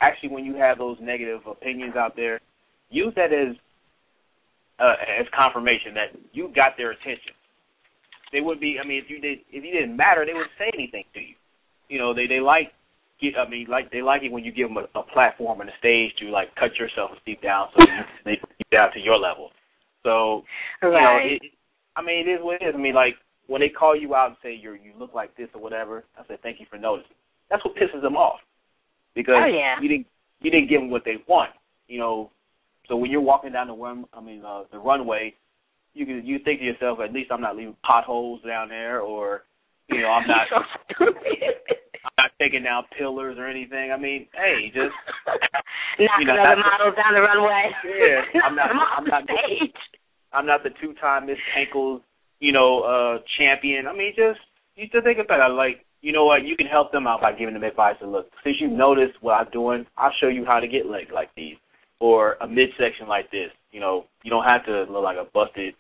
actually, when you have those negative opinions out there, use that as uh, as confirmation that you got their attention. They would be. I mean, if you did, if you didn't matter, they wouldn't say anything to you. You know, they they like. Get, I mean, like they like it when you give them a, a platform and a stage to like cut yourself deep down, so you, they get down to your level. So, right. you know, it, I mean, it is what it is. I mean, like when they call you out and say you're you look like this or whatever, I say thank you for noticing. That's what pisses them off because oh, yeah. you didn't you didn't give them what they want. You know, so when you're walking down the run, I mean uh, the runway, you can you think to yourself, at least I'm not leaving potholes down there, or you know I'm not so I'm not taking down pillars or anything. I mean, hey, just knocking you know, other models down the runway. Yeah, I'm not. I'm not. I'm not the two-time Miss Ankles, you know, uh champion. I mean, just you just think about it. Like, you know what? You can help them out by giving them advice. And look, since you noticed what I'm doing, I'll show you how to get legs like these or a midsection like this. You know, you don't have to look like a busted,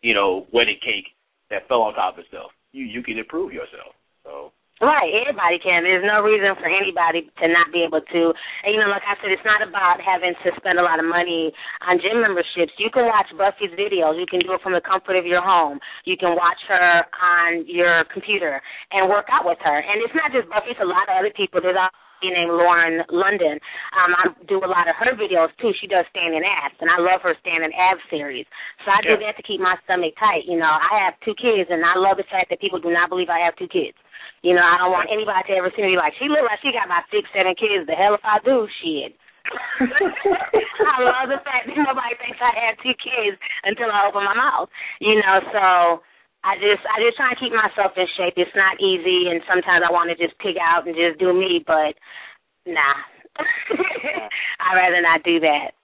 you know, wedding cake that fell on top of itself. You you can improve yourself. So Right, everybody can. There's no reason for anybody to not be able to. And you know, like I said, it's not about having to spend a lot of money on gym memberships. You can watch Buffie's videos. You can do it from the comfort of your home. You can watch her on your computer and work out with her. And it's not just Buffie; it's a lot of other people. There's a named Lauren London. Um, I do a lot of her videos too. She does standing abs, and I love her standing abs series. So I do that to keep my stomach tight. You know, I have two kids, and I love the fact that people do not believe I have two kids. You know, I don't want anybody to ever see me like she look like she got my six, seven kids. The hell if I do, shit. I love the fact that nobody thinks I have two kids until I open my mouth. You know, so I just I just try to keep myself in shape. It's not easy, and sometimes I want to just pig out and just do me, but nah, I'd rather not do that.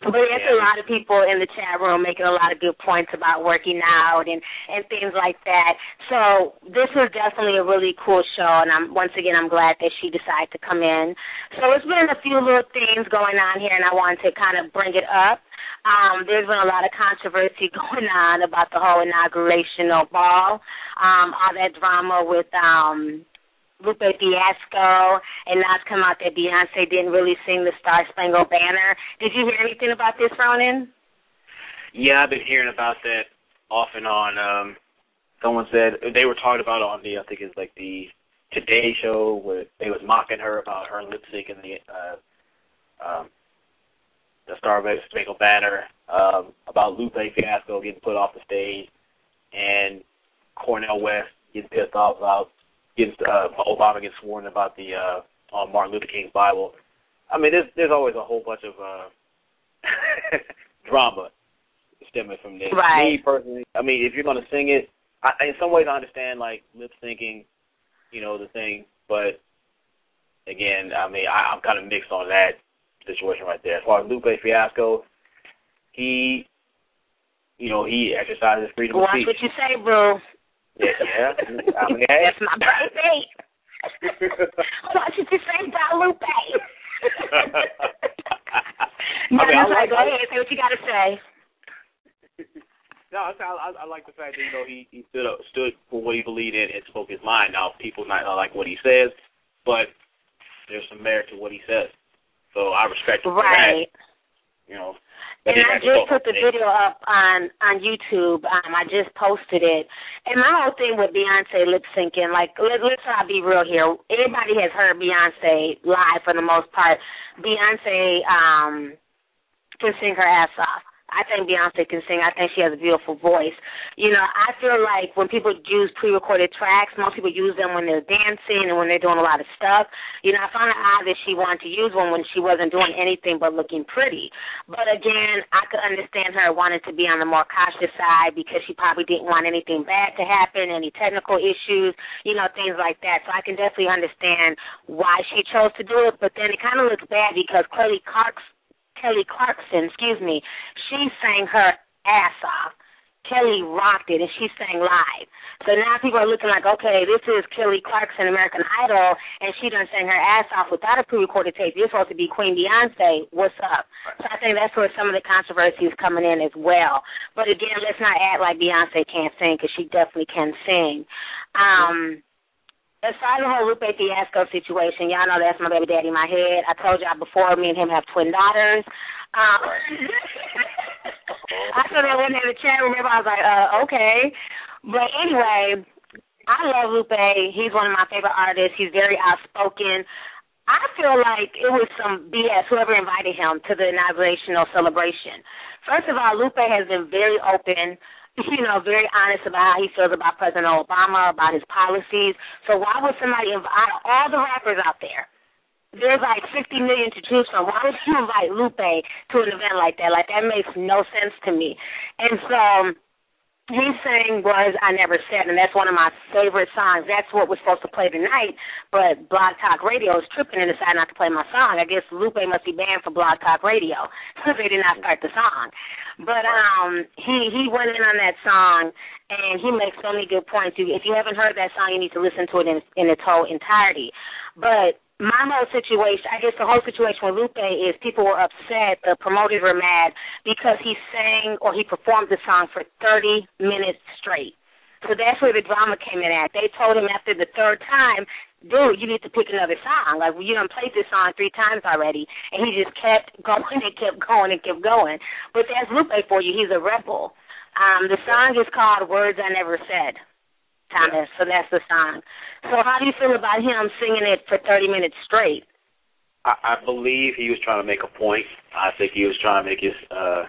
But there's a lot of people in the chat room making a lot of good points about working out and and things like that. So this was definitely a really cool show, and I'm once again I'm glad that she decided to come in. So it's been a few little things going on here, and I wanted to kind of bring it up. Um, there's been a lot of controversy going on about the whole inaugurational ball, um, all that drama with um Lupe Fiasco, and now it's come out that Beyonce didn't really sing the Star Spangled Banner. Did you hear anything about this, Ronan? Yeah, I've been hearing about that off and on. Um someone said they were talking about on the I think it's like the Today show where they was mocking her about her lip sync and the uh um the Star Spangled Banner, um, about Lupe Fiasco getting put off the stage and Cornel West getting pissed off about getting uh Obama getting sworn about the uh on Martin Luther King's Bible. I mean there's there's always a whole bunch of uh drama stemming from this. Right. Me personally, I mean, if you're gonna sing it, I, in some ways I understand like lip syncing, you know, the thing, but again, I mean, I, I'm kind of mixed on that situation right there. As far as Lupe Fiasco, he, you know, he exercises freedom Watch of speech. what you say, boo. Yeah, yeah. I mean, hey. That's my baby. Watch what you say about Lupe. no, I mean, I like- Go ahead. Say what you got to say. No, I, I, I like the fact that you know he he stood up, stood for what he believed in and spoke his mind. Now people might not like what he says, but there's some merit to what he says. So I respect him for that. Right. You know. And I just put the video up on on YouTube. Um, I just posted it. And my whole thing with Beyonce lip syncing, like let, let's all be real here. Everybody has heard Beyonce live for the most part. Beyonce um can sing her ass off. I think Beyonce can sing. I think she has a beautiful voice. You know, I feel like when people use pre-recorded tracks, most people use them when they're dancing and when they're doing a lot of stuff. You know, I found it odd that she wanted to use one when she wasn't doing anything but looking pretty. But again, I could understand her wanting to be on the more cautious side because she probably didn't want anything bad to happen, any technical issues, you know, things like that. So I can definitely understand why she chose to do it. But then it kind of looks bad because Kelly Clarkson Kelly Clarkson, excuse me, she sang her ass off. Kelly rocked it, and she sang live. So now people are looking like, okay, this is Kelly Clarkson, American Idol, and she done sang her ass off without a pre-recorded tape. You're supposed to be Queen Beyonce. What's up? So I think that's where some of the controversy is coming in as well. But again, let's not act like Beyonce can't sing because she definitely can sing. Um, as far as the whole Lupe Fiasco situation, y'all know that's my baby daddy in my head. I told y'all before, me and him have twin daughters. Um, I saw that one in the chat room. I was like, uh, okay. But anyway, I love Lupe. He's one of my favorite artists. He's very outspoken. I feel like it was some BS, whoever invited him to the inaugurational celebration. First of all, Lupe has been very open, you know, very honest about how he feels about President Obama, about his policies. So why would somebody invite all the rappers out there? There's like 50 million to choose from. Why would you invite Lupe to an event like that? Like that makes no sense to me. And so he sang was I Never Said, and that's one of my favorite songs. That's what was supposed to play tonight, but Blog Talk Radio is tripping and decided not to play my song. I guess Lupe must be banned for Blog Talk Radio because they did not start the song. But um, he he went in on that song, and he makes so many good points. If you haven't heard that song, you need to listen to it in, in its whole entirety. But my whole situation, I guess the whole situation with Lupe is people were upset, the promoters were mad because he sang or he performed the song for 30 minutes straight. So that's where the drama came in at. They told him after the third time, dude, you need to pick another song. Like, well, you done played this song three times already. And he just kept going and kept going and kept going. But that's Lupe for you. He's a rebel. Um, the song is called Words I Never Said. Thomas. Yeah. So that's the song. So how do you feel about him singing it for 30 minutes straight? I, I believe he was trying to make a point. I think he was trying to make his. uh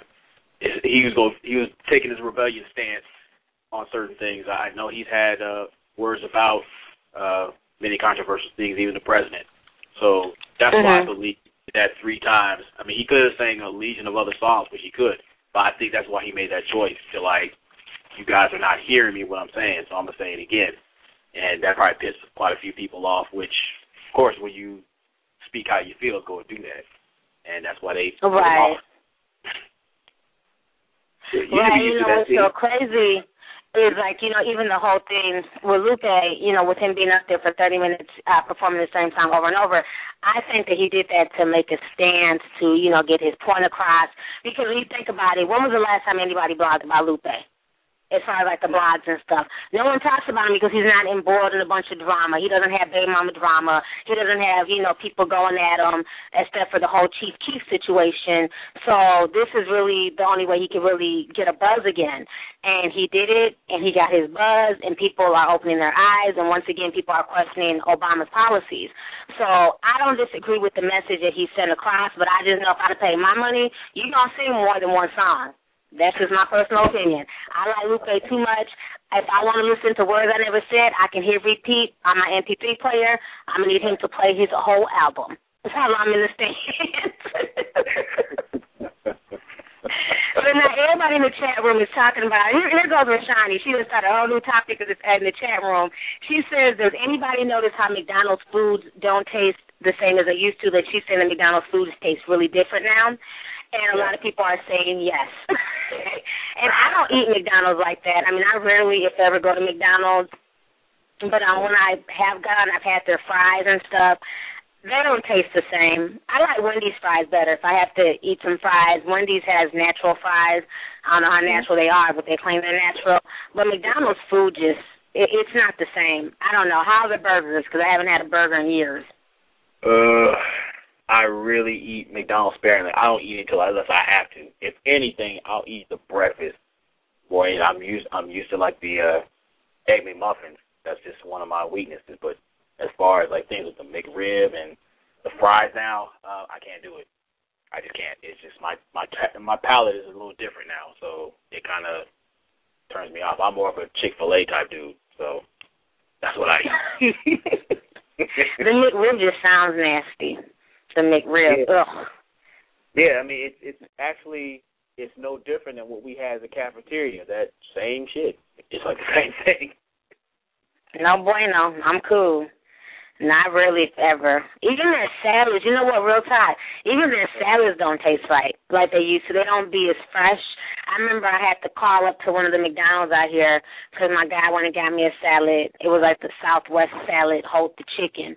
his, he was going. He was taking his rebellion stance on certain things. I know he's had uh words about uh many controversial things, even the president. So that's mm-hmm. why I believe that three times. I mean, he could have sang a legion of other songs, which he could. But I think that's why he made that choice to like you guys are not hearing me what I'm saying, so I'm gonna say it again. And that probably pissed quite a few people off, which of course when you speak how you feel, go and do that. And that's why they Right. right, you know what's so crazy is like, you know, even the whole thing with Lupe, you know, with him being up there for 30 minutes uh, performing the same song over and over, I think that he did that to make a stance, to, you know, get his point across. Because when you think about it, when was the last time anybody blogged about Lupe? As far as like the blogs and stuff. No one talks about him because he's not embroiled in a bunch of drama. He doesn't have baby mama drama. He doesn't have, you know, people going at him except for the whole Chief Keef situation. So this is really the only way he can really get a buzz again. And he did it and he got his buzz and people are opening their eyes and once again people are questioning Obama's policies. So I don't disagree with the message that he sent across, but I just know if I pay my money, you're gonna sing more than one song. That's just my personal opinion. I like Lupe too much. If I want to listen to words I never said, I can hear repeat on my MP3 player. I'm gonna need him to play his whole album. That's how I'm in the stands. but now everybody in the chat room is talking about. Here, here goes Rashani. She just started a whole new topic in the chat room. She says, "Does anybody notice how McDonald's foods don't taste the same as they used to? That she's saying that McDonald's foods taste really different now." And a lot of people are saying yes. and I don't eat McDonald's like that. I mean, I rarely, if ever, go to McDonald's. But um, when I have gone, I've had their fries and stuff. They don't taste the same. I like Wendy's fries better. If I have to eat some fries, Wendy's has natural fries. I don't know how natural they are, but they claim they're natural. But McDonald's food just, it, it's not the same. I don't know. How the burgers? Because I haven't had a burger in years. Uh, I really eat McDonald's sparingly. I don't eat it until unless I have to. If anything, I'll eat the breakfast. Boy, I'm used I'm used to like the uh egg McMuffins. That's just one of my weaknesses. But as far as like things with the McRib and the fries now, uh, I can't do it. I just can't. It's just my my my palate is a little different now, so it kind of turns me off. I'm more of a Chick Fil A type dude, so that's what I eat. the McRib just sounds nasty. The McRib. Yeah. Ugh. Yeah, I mean it's it's actually it's no different than what we had as a cafeteria. That same shit. It's like the same thing. No bueno. I'm cool. Not really, ever. Even their salads, you know what, real talk, even their salads don't taste like like they used to. They don't be as fresh. I remember I had to call up to one of the McDonald's out here because my guy went and got me a salad. It was like the Southwest salad, hold the chicken.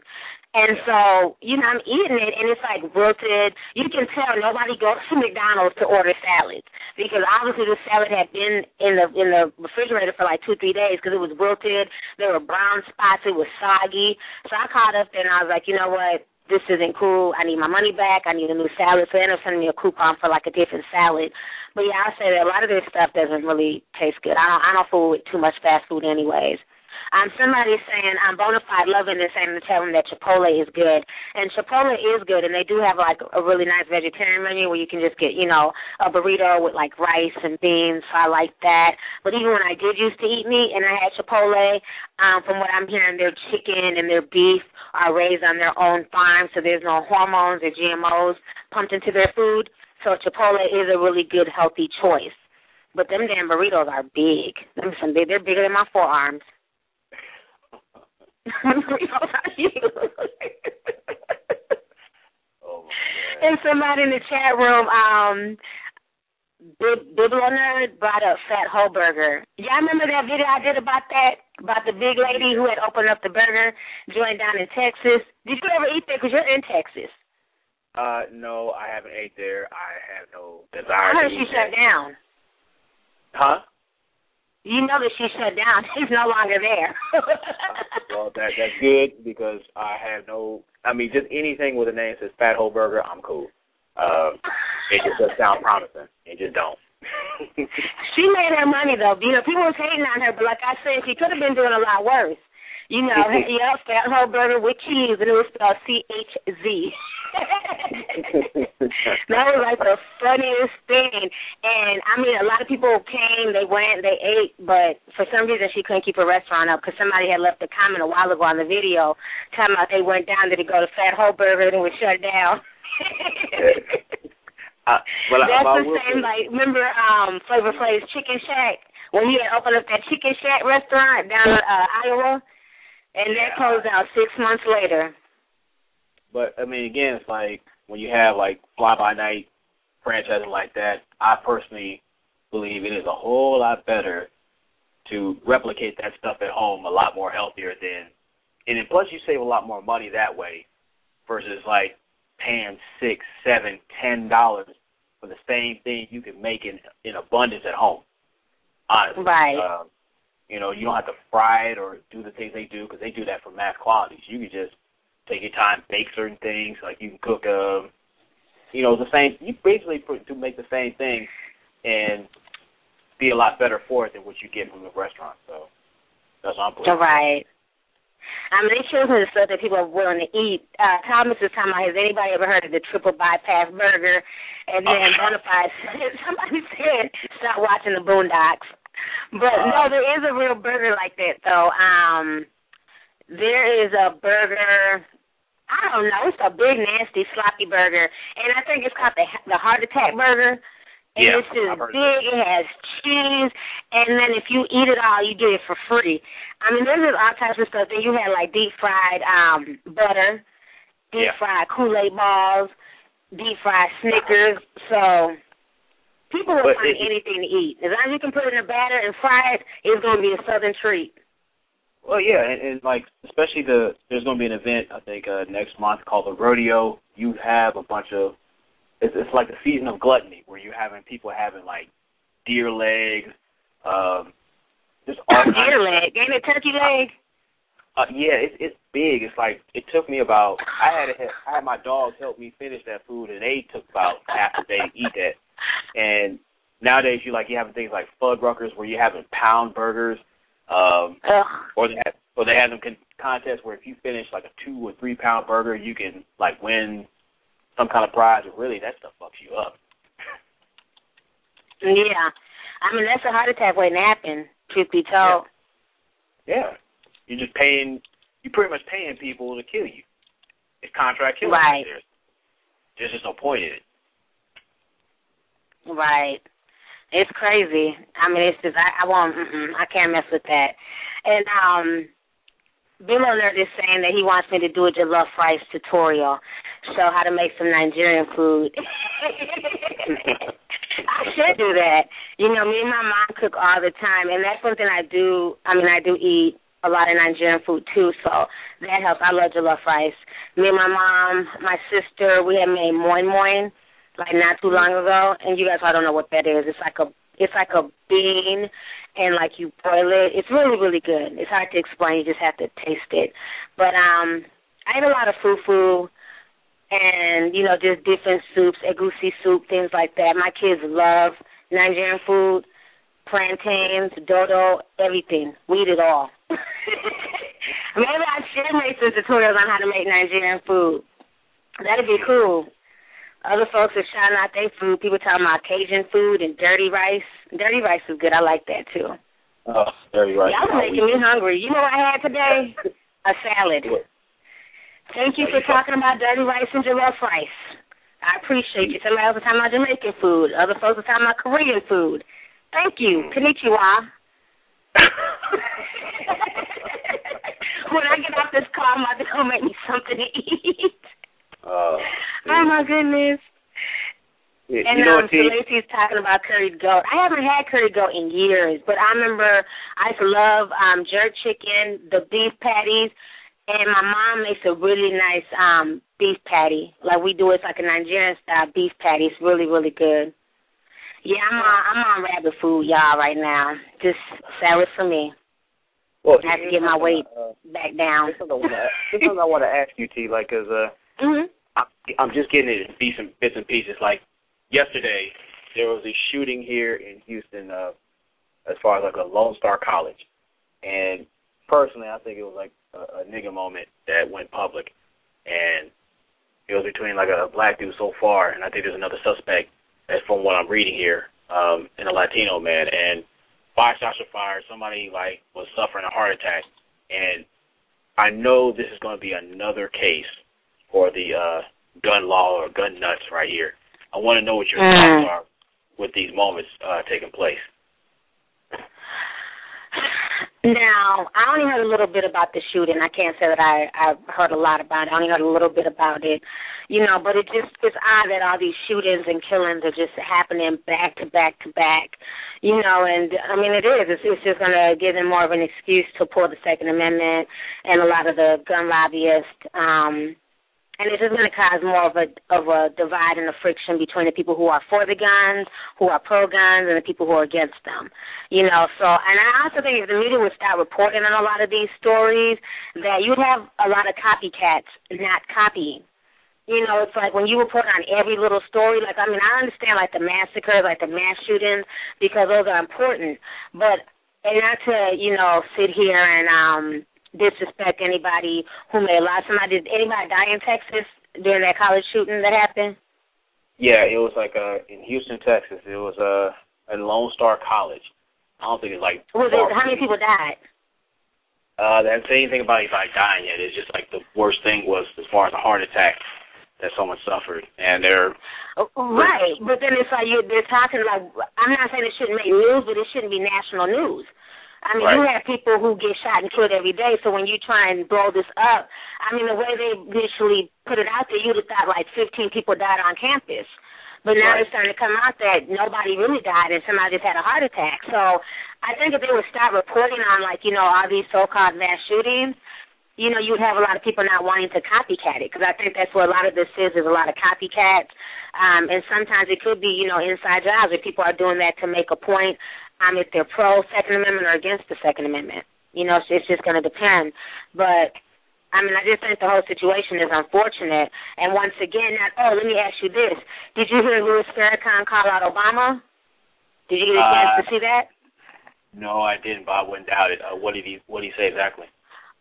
And so, you know, I'm eating it and it's like wilted. You can tell nobody goes to McDonald's to order salads because obviously the salad had been in the in the refrigerator for like two three days because it was wilted. There were brown spots. It was soggy. So I called up and I was like, you know what? This isn't cool. I need my money back. I need a new salad. So they ended up sending me a coupon for like a different salad. But yeah, I say that a lot of this stuff doesn't really taste good. I don't I don't fool with too much fast food anyways. Um, somebody's saying I'm um, bona fide loving this and telling them that Chipotle is good. And Chipotle is good, and they do have like a really nice vegetarian menu where you can just get, you know, a burrito with like rice and beans. So I like that. But even when I did used to eat meat and I had Chipotle, um, from what I'm hearing, their chicken and their beef are raised on their own farm, so there's no hormones or GMOs pumped into their food. So Chipotle is a really good, healthy choice. But them damn burritos are big. Them some big. They're bigger than my forearms. oh and somebody in the chat room, um, Biblo Nerd brought up Fat Ho Burger. Y'all remember that video I did about that? About the big lady who had opened up the burger joint down in Texas? Did you ever eat there? Because you're in Texas. Uh, no, I haven't ate there. I have no desire. I heard to she shut down. Huh? You know that she shut down. She's no longer there. well, that that's good because I have no. I mean, just anything with a name that says Fat Ho Burger, I'm cool. Uh, it just doesn't sound promising. It just don't. she made her money though. You know, people was hating on her, but like I said, she could have been doing a lot worse. You know, yeah, Fat Ho Burger with cheese, and it was spelled C H Z. that was like the funniest thing. And I mean, a lot of people came, they went, they ate, but for some reason she couldn't keep her restaurant up because somebody had left a comment a while ago on the video talking about they went down there to go to Fat Ho Burger and it was shut down. uh, well, That's I, I the same, like, remember um Flavor Flav's Chicken Shack? When he had opened up that Chicken Shack restaurant down in uh, Iowa? And that closed out six months later. But I mean, again, it's like when you have like fly by night franchising like that. I personally believe it is a whole lot better to replicate that stuff at home, a lot more healthier than, and then plus you save a lot more money that way, versus like paying six, seven, ten dollars for the same thing you can make in in abundance at home. Honestly, Right. Um, you know, you don't have to fry it or do the things they do because they do that for mass quantities. You can just take your time, bake certain things. Like you can cook, um, you know, the same. You basically put, to make the same thing and be a lot better for it than what you get from the restaurant. So that's what I'm putting. Right. I mean, they choosing the stuff that people are willing to eat. Uh, Thomas was talking about, has anybody ever heard of the triple bypass burger? And then Bonafide somebody said, stop watching the Boondocks. But no, there is a real burger like that, though. Um, there is a burger. I don't know. It's a big, nasty, sloppy burger, and I think it's called the the heart attack burger. And Yeah, it's just big. It has cheese, and then if you eat it all, you get it for free. I mean, there's just all types of stuff. Then you had like deep fried um butter, deep Yeah. fried Kool Aid balls, deep fried Snickers. So people will But find it- anything to eat as long as you can put it in a batter and fry it. It's going to be a southern treat. Well, yeah, and, and like especially the there's going to be an event I think uh, next month called the rodeo. You have a bunch of it's it's like the season of gluttony where you're having people having like deer legs, um, just all kinds Deer leg, ain't it turkey leg? Uh, yeah, it's it's big. It's like it took me about. I had to, I had my dogs help me finish that food, and they took about half a day to eat that. And nowadays, you like you having things like Fuddruckers where you having pound burgers, um, Ugh. or they have, or they have them con- contests where if you finish like a two or three pound burger, you can like win some kind of prize. But really, that stuff fucks you up. Yeah. I mean, that's a heart attack waiting to happen, truth be told. Yeah, you're just paying. You're pretty much paying people to kill you. It's contract killing. Right. There's, there's just no point in it. Right. It's crazy. I mean, it's just I, I won't. I can't mess with that. And um, Bill Nerd is saying that he wants me to do a jollof rice tutorial, show how to make some Nigerian food. I should do that. You know, me and my mom cook all the time, and that's something I do. I mean, I do eat a lot of Nigerian food too, so that helps. I love jollof rice. Me and my mom, my sister, we had made moi moi like not too long ago, and you guys I don't know what that is. It's like a it's like a bean and like you boil it. It's really really good. It's hard to explain. You just have to taste it. But um, I eat a lot of fufu and you know just different soups, egusi soup, things like that. My kids love Nigerian food, plantains, dodo, everything. We eat it all. Maybe I should make some tutorials on how to make Nigerian food. That'd be cool. Other folks are shouting out their food. People talking about Cajun food and dirty rice. Dirty rice is good. I like that too. Oh, dirty rice. Y'all making me hungry. You know what I had today? A salad. What? Thank you for talking about dirty rice and jollof rice. I appreciate you. Somebody else was talking about Jamaican food. Other folks were talking about Korean food. Thank you. Konnichiwa. when I get off this call, I'm about to go make me something to eat. Uh, oh my goodness. yeah, And you know um? Lacey's talking about curried goat. I haven't had curried goat in years, but I remember I used to love um jerk chicken, the beef patties, and my mom makes a really nice um beef patty. Like we do it's like a Nigerian style beef patty. It's really, really good. Yeah, I'm on I'm on rabbit food, y'all, right now. Just salad for me. Well, I have to get my weight Uh, back down. This is what I wanna- this is something I want to ask you, T. Like, cause uh, Mhm. I'm, just getting it in and bits and pieces. Like yesterday, there was a shooting here in Houston, uh, as far as like a Lone Star College, and personally, I think it was like a, a nigga moment that went public, and it was between like a black dude so far, and I think there's another suspect. That's from what I'm reading here, um, and a Latino man, and five shots were fired. Somebody like was suffering a heart attack, and I know this is going to be another case for the uh, gun law or gun nuts right here. I want to know what your Mm. thoughts are with these moments uh, taking place. Now, I only heard a little bit about the shooting. I can't say that I I've heard a lot about it. I only heard a little bit about it, you know. But it just it's odd that all these shootings and killings are just happening back to back to back, you know. And I mean, it is. It's, it's just going to give them more of an excuse to pull the Second Amendment and a lot of the gun lobbyists. um and it's just going to cause more of a of a divide and a friction between the people who are for the guns, who are pro guns, and the people who are against them. You know, so and I also think if the media would start reporting on a lot of these stories, that you'd have a lot of copycats not copying. You know, it's like when you report on every little story, like I mean, I understand like the massacres, like the mass shootings, because those are important. But and not to, you know, sit here and um disrespect anybody who may have lost somebody. Did anybody die in Texas during that college shooting that happened? Yeah, it was like uh, in Houston, Texas. It was uh, at Lone Star College. I don't think it's like. Was it, how many people died? Uh, they haven't said anything about anybody dying yet. It's just like the worst thing was as far as a heart attack that someone suffered, and they're Oh, Right, but then it's like you they're talking like I'm not saying it shouldn't make news, but it shouldn't be national news. I mean, you have people who get shot and killed every day. So when you try and blow this up, I mean, the way they initially put it out there, you'd have thought like 15 people died on campus. But now Right. it's starting to come out that nobody really died and somebody just had a heart attack. So I think if they would start reporting on like you know all these so-called mass shootings, you know, you'd have a lot of people not wanting to copycat it because I think that's what a lot of this is. Is a lot of copycats, um, and sometimes it could be, you know, inside jobs where people are doing that to make a point. Um, if they're pro Second Amendment or against the Second Amendment, you know, it's, just going to depend. But I mean, I just think the whole situation is unfortunate. And once again, not, oh, let me ask you this: Did you hear Louis Farrakhan call out Obama? Did you get a chance Uh, to see that? no, I didn't, but I wouldn't doubt it. Uh, what did he What did he say exactly?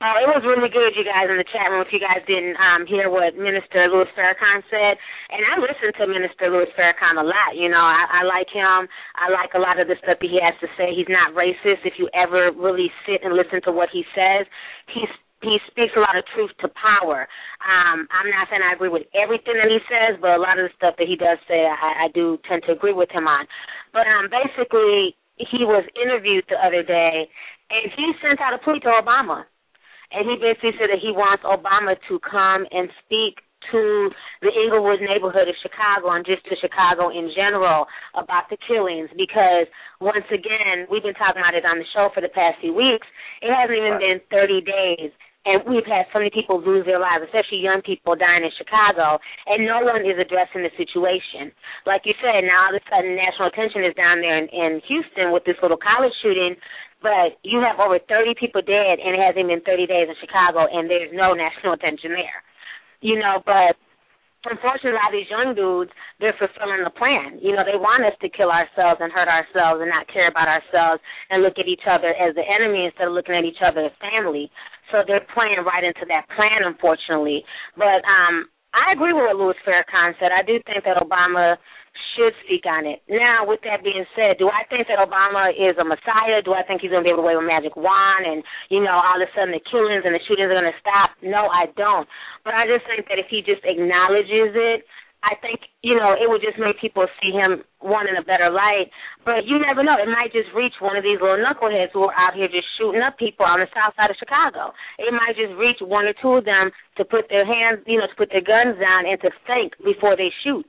Oh, it was really good, you guys, in the chat room. If you guys didn't um, hear what Minister Louis Farrakhan said, and I listen to Minister Louis Farrakhan a lot. You know, I, I like him. I like a lot of the stuff he has to say. He's not racist. If you ever really sit and listen to what he says, he's he speaks a lot of truth to power. Um, I'm not saying I agree with everything that he says, but a lot of the stuff that he does say, I, I do tend to agree with him on. But um, basically, he was interviewed the other day, and he sent out a plea to Obama and he basically said that he wants Obama to come and speak to the Englewood neighborhood of Chicago and just to Chicago in general about the killings because once again, we've been talking about it on the show for the past few weeks. It hasn't even right. been 30 days and we've had so many people lose their lives, especially young people dying in Chicago, and no one is addressing the situation. Like you said, now all of a sudden national attention is down there in, in Houston with this little college shooting, but you have over 30 people dead, and it hasn't been 30 days in Chicago, and there's no national attention there. You know, but unfortunately, a lot of these young dudes, they're fulfilling the plan. You know, they want us to kill ourselves and hurt ourselves and not care about ourselves and look at each other as the enemy instead of looking at each other as family. So they're playing right into that plan, unfortunately. But um, I agree with what Louis Farrakhan said. I do think that Obama should speak on it. Now, with that being said, do I think that Obama is a messiah? Do I think he's going to be able to wave a magic wand and, you know, all of a sudden the killings and the shootings are going to stop? No, I don't. But I just think that if he just acknowledges it, I think, you know, it would just make people see him one in a better light. But you never know. It might just reach one of these little knuckleheads who are out here just shooting up people on the south side of Chicago. It might just reach one or two of them to put their hands, you know, to put their guns down and to think before they shoot.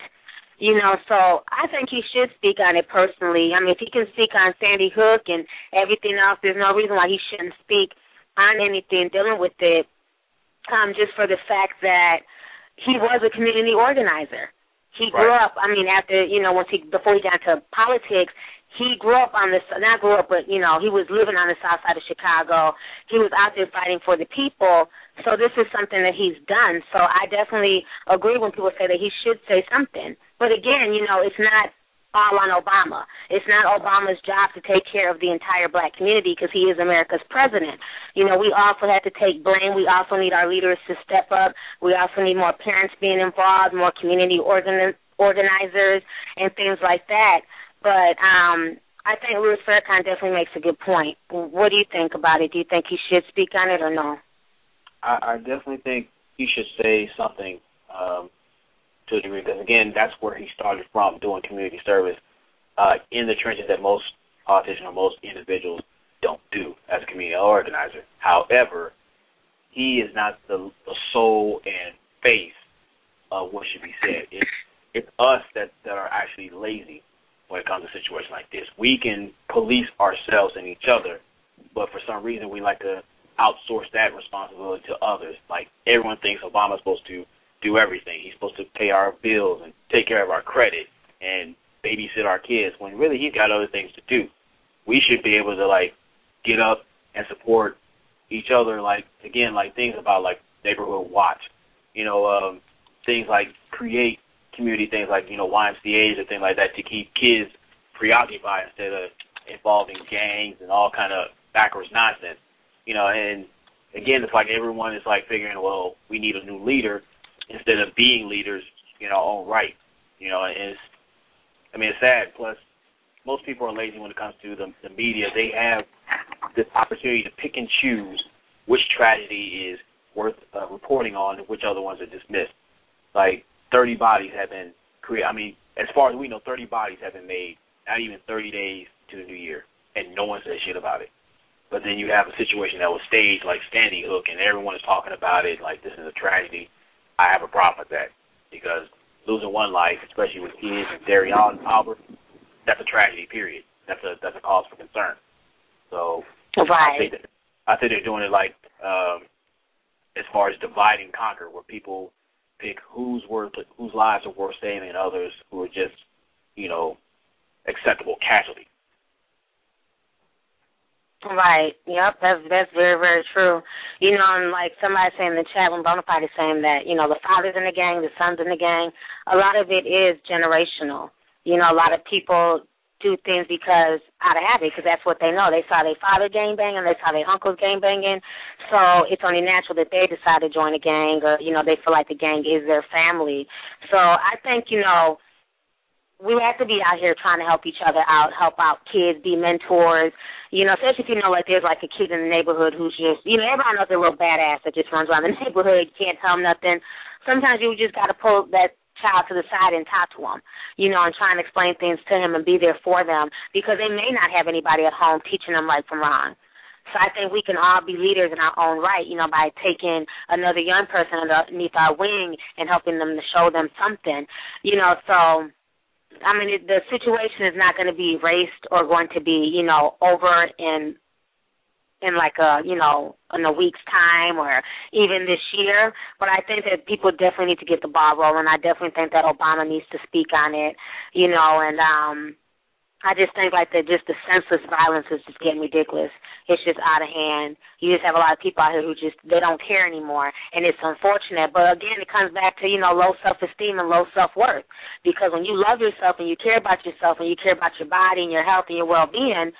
You know, so I think he should speak on it personally. I mean, if he can speak on Sandy Hook and everything else, there's no reason why he shouldn't speak on anything dealing with it. Um, just for the fact that he was a community organizer. He grew up. I mean, after you know, once he before he got into politics, he grew up on this. Not grew up, but you know, he was living on the south side of Chicago. He was out there fighting for the people. So this is something that he's done. So I definitely agree when people say that he should say something. But again, you know, it's not all on Obama. It's not Obama's job to take care of the entire black community because he is America's president. You know, we also have to take blame. We also need our leaders to step up. We also need more parents being involved, more community organ- organizers, and things like that. But um, I think Louis Farrakhan definitely makes a good point. What do you think about it? Do you think he should speak on it or no? I, I definitely think he should say something um, to a degree because again, that's where he started from, doing community service uh, in the trenches that most politicians or most individuals don't do as a community organizer. However, he is not the, the soul and face of what should be said. It's it's us that that are actually lazy when it comes to situations like this. We can police ourselves and each other, but for some reason we like to outsource that responsibility to others. Like everyone thinks Obama's supposed to do everything. He's supposed to pay our bills and take care of our credit and babysit our kids when really he's got other things to do. We should be able to like get up and support each other like again like things about like neighborhood watch. You know, um things like create community things like, you know, YMCA's or things like that to keep kids preoccupied instead of involving gangs and all kind of backwards nonsense. You know, and again it's like everyone is like figuring, well, we need a new leader instead of being leaders in our own right. You know, it's I mean it's sad. Plus, most people are lazy when it comes to the, the media. They have this opportunity to pick and choose which tragedy is worth uh, reporting on and which other ones are dismissed. Like 30 bodies have been created. I mean, as far as we know, 30 bodies have been made, not even 30 days to the new year, and no one says shit about it. But then you have a situation that was staged like Sandy Hook, and everyone is talking about it like this is a tragedy. I have a problem with that because losing one life, especially with kids and Derrion Albert, that's a tragedy. Period. That's a that's a cause for concern. So right. I think that, I think they're doing it like um, as far as divide and conquer, where people pick who's worth whose lives are worth saving and others who are just you know acceptable casualties. Right. Yep. That's that's very very true. You know, and like somebody saying in the chat when is saying that you know the fathers in the gang, the sons in the gang, a lot of it is generational. You know, a lot of people do things because out of habit, because that's what they know. They saw their father gang banging, they saw their uncles gang banging, so it's only natural that they decide to join a gang, or you know, they feel like the gang is their family. So I think you know we have to be out here trying to help each other out, help out kids, be mentors. You know, especially if you know like there's like a kid in the neighborhood who's just you know, everybody knows a little badass that just runs around the neighborhood, can't tell them nothing. Sometimes you just gotta pull that child to the side and talk to them, you know, and try and explain things to him and be there for them because they may not have anybody at home teaching them right from wrong. So I think we can all be leaders in our own right, you know, by taking another young person underneath our wing and helping them to show them something, you know. So I mean, it, the situation is not going to be erased or going to be, you know, over in in like a you know in a week's time or even this year. But I think that people definitely need to get the ball rolling. I definitely think that Obama needs to speak on it, you know, and um I just think like the just the senseless violence is just getting ridiculous. It's just out of hand. You just have a lot of people out here who just they don't care anymore, and it's unfortunate. But again, it comes back to you know low self esteem and low self worth. Because when you love yourself and you care about yourself and you care about your body and your health and your well being,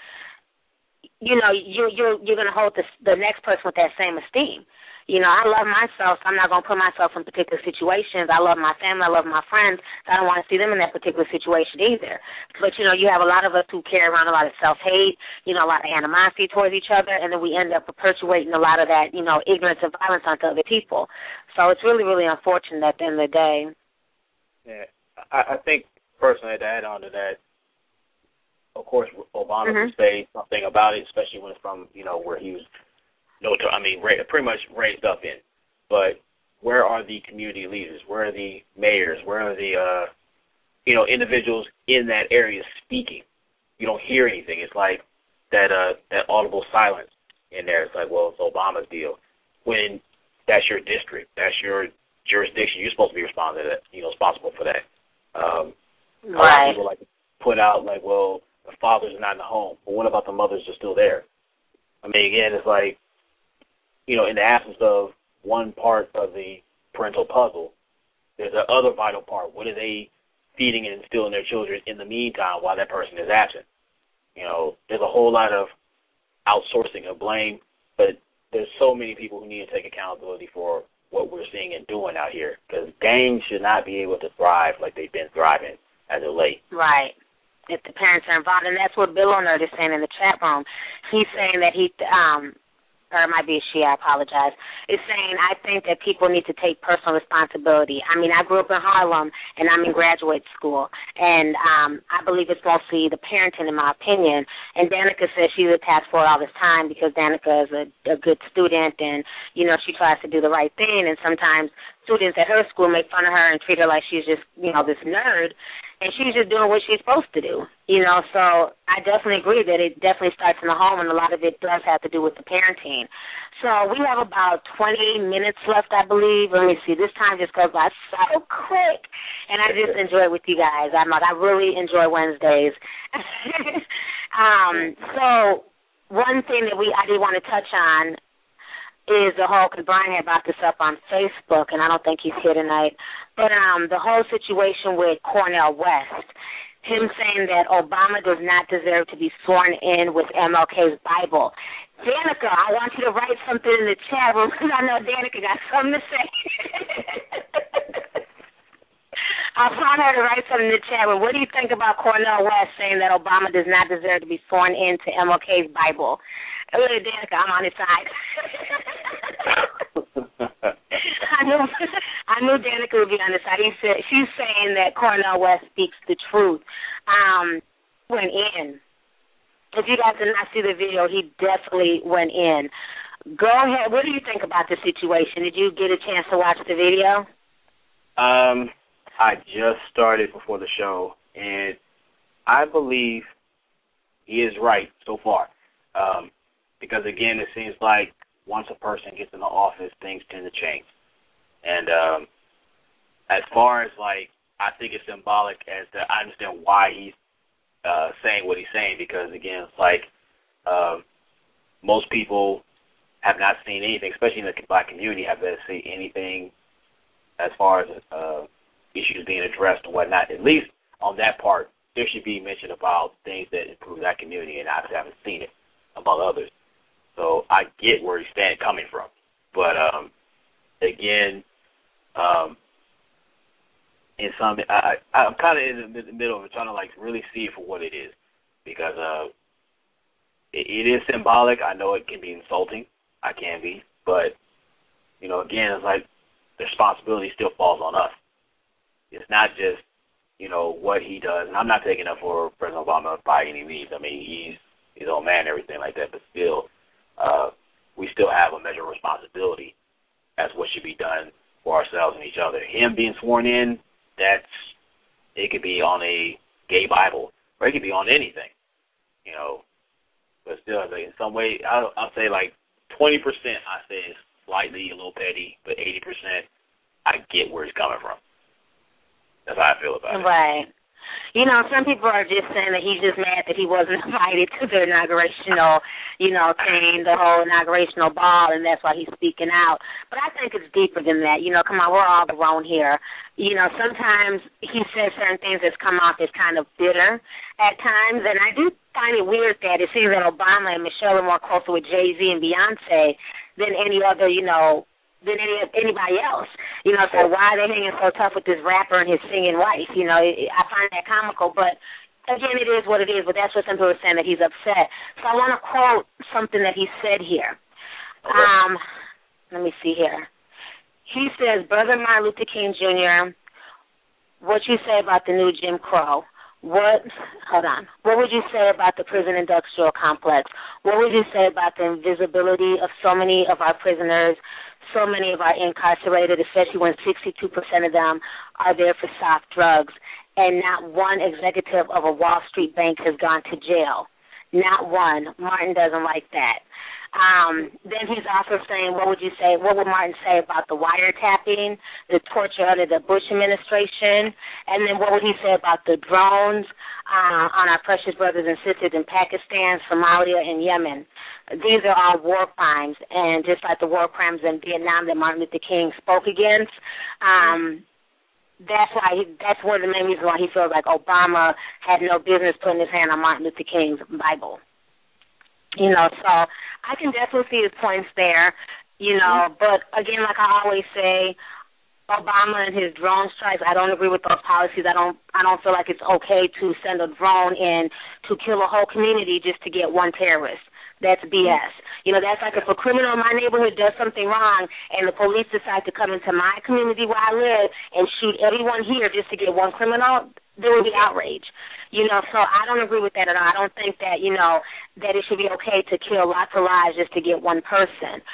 you know you you're you're to hold the the next person with that same esteem. You know, I love myself. So I'm not going to put myself in particular situations. I love my family. I love my friends. So I don't want to see them in that particular situation either. But, you know, you have a lot of us who carry around a lot of self-hate, you know, a lot of animosity towards each other, and then we end up perpetuating a lot of that, you know, ignorance and violence onto other people. So it's really, really unfortunate at the end of the day. Yeah, I, I think personally to add on to that, of course, Obama mm-hmm. would say something about it, especially when it's from you know where he was no, I mean, pretty much raised up in. But where are the community leaders? Where are the mayors? Where are the, uh, you know, individuals in that area speaking? You don't hear anything. It's like that, uh, that audible silence in there. It's like, well, it's Obama's deal. When that's your district, that's your jurisdiction. You're supposed to be responsible that, you know, responsible for that. Um, right. A lot of people like to put out like, well, the fathers are not in the home, but what about the mothers are still there? I mean, again, it's like you know, in the absence of one part of the parental puzzle, there's the other vital part. What are they feeding and instilling their children in the meantime while that person is absent? You know, there's a whole lot of outsourcing of blame, but there's so many people who need to take accountability for what we're seeing and doing out here because gangs should not be able to thrive like they've been thriving as of late. Right if the parents are involved, and that's what Bill Leonard is saying in the chat room. He's saying that he um or it might be a she, I apologize, is saying I think that people need to take personal responsibility. I mean, I grew up in Harlem and I'm in graduate school and um I believe it's mostly the parenting in my opinion. And Danica says she's attacked for it all this time because Danica is a, a good student and, you know, she tries to do the right thing and sometimes students at her school make fun of her and treat her like she's just, you know, this nerd and she's just doing what she's supposed to do. You know, so I definitely agree that it definitely starts in the home, and a lot of it does have to do with the parenting. So we have about 20 minutes left, I believe. Let me see. This time just goes by so quick, and I just enjoy it with you guys. I'm like, I really enjoy Wednesdays. um, so one thing that we I did want to touch on is the whole because Brian had brought this up on Facebook, and I don't think he's here tonight. But um, the whole situation with Cornel West, him saying that Obama does not deserve to be sworn in with MLK's Bible. Danica, I want you to write something in the chat room because I know Danica got something to say. I want her to write something in the chat room. What do you think about Cornel West saying that Obama does not deserve to be sworn into MLK's Bible? At Danica, I'm on his side. I knew I knew Danica would be on his side. He said she's saying that Cornel West speaks the truth. Um, went in. If you guys did not see the video, he definitely went in. Go ahead. What do you think about the situation? Did you get a chance to watch the video? Um, I just started before the show, and I believe he is right so far. Um, because again, it seems like once a person gets in the office, things tend to change. And um, as far as like, I think it's symbolic as to I understand why he's uh, saying what he's saying because again, it's like um, most people have not seen anything, especially in the black community, have not seen anything as far as uh, issues being addressed and whatnot. At least on that part, there should be mention about things that improve that community, and I haven't seen it among others. So I get where he's stand coming from. But um again, um in some I, I'm kind of in the middle of trying to like really see for what it is because uh it, it is symbolic. I know it can be insulting. I can be, but you know, again, it's like the responsibility still falls on us. It's not just you know what he does, and I'm not taking up for President Obama by any means. I mean, he's his own man, everything like that, but still, uh, we still have a measure of responsibility as what should be done for ourselves and each other. Him being sworn in, that's it could be on a gay Bible or it could be on anything, you know. But still, in some way, I'll, I'll say like 20%. I say is slightly a little petty, but 80%, I get where he's coming from. That's how I feel about it. Right. You know, some people are just saying that he's just mad that he wasn't invited to the inaugurational, you know, thing, the whole inaugurational ball, and that's why he's speaking out. But I think it's deeper than that. You know, come on, we're all grown here. You know, sometimes he says certain things that's come off as kind of bitter at times, and I do find it weird that it seems that Obama and Michelle are more closer with Jay Z and Beyonce than any other, you know, than any anybody else. You know, so why are they hanging so tough with this rapper and his singing wife? You know, I find that comical, but again, it is what it is. But that's what some people are saying that he's upset. So I want to quote something that he said here. Okay. Um, let me see here. He says, "Brother Martin Luther King Jr., what you say about the new Jim Crow?" What, hold on, what would you say about the prison industrial complex? What would you say about the invisibility of so many of our prisoners, so many of our incarcerated, especially when 62% of them are there for soft drugs, and not one executive of a Wall Street bank has gone to jail? Not one. Martin doesn't like that. Um, then he's also saying, what would you say? What would Martin say about the wiretapping, the torture under the Bush administration, and then what would he say about the drones uh, on our precious brothers and sisters in Pakistan, Somalia, and Yemen? These are all war crimes, and just like the war crimes in Vietnam that Martin Luther King spoke against. Um, that's why he, that's one of the main reasons why he feels like Obama had no business putting his hand on Martin Luther King's Bible. You know, so I can definitely see his points there. You know, mm-hmm. but again, like I always say, Obama and his drone strikes. I don't agree with those policies. I don't. I don't feel like it's okay to send a drone in to kill a whole community just to get one terrorist. That's BS. You know, that's like if a criminal in my neighborhood does something wrong and the police decide to come into my community where I live and shoot everyone here just to get one criminal, there would be outrage. You know, so I don't agree with that at all. I don't think that, you know, that it should be okay to kill lots of lives just to get one person.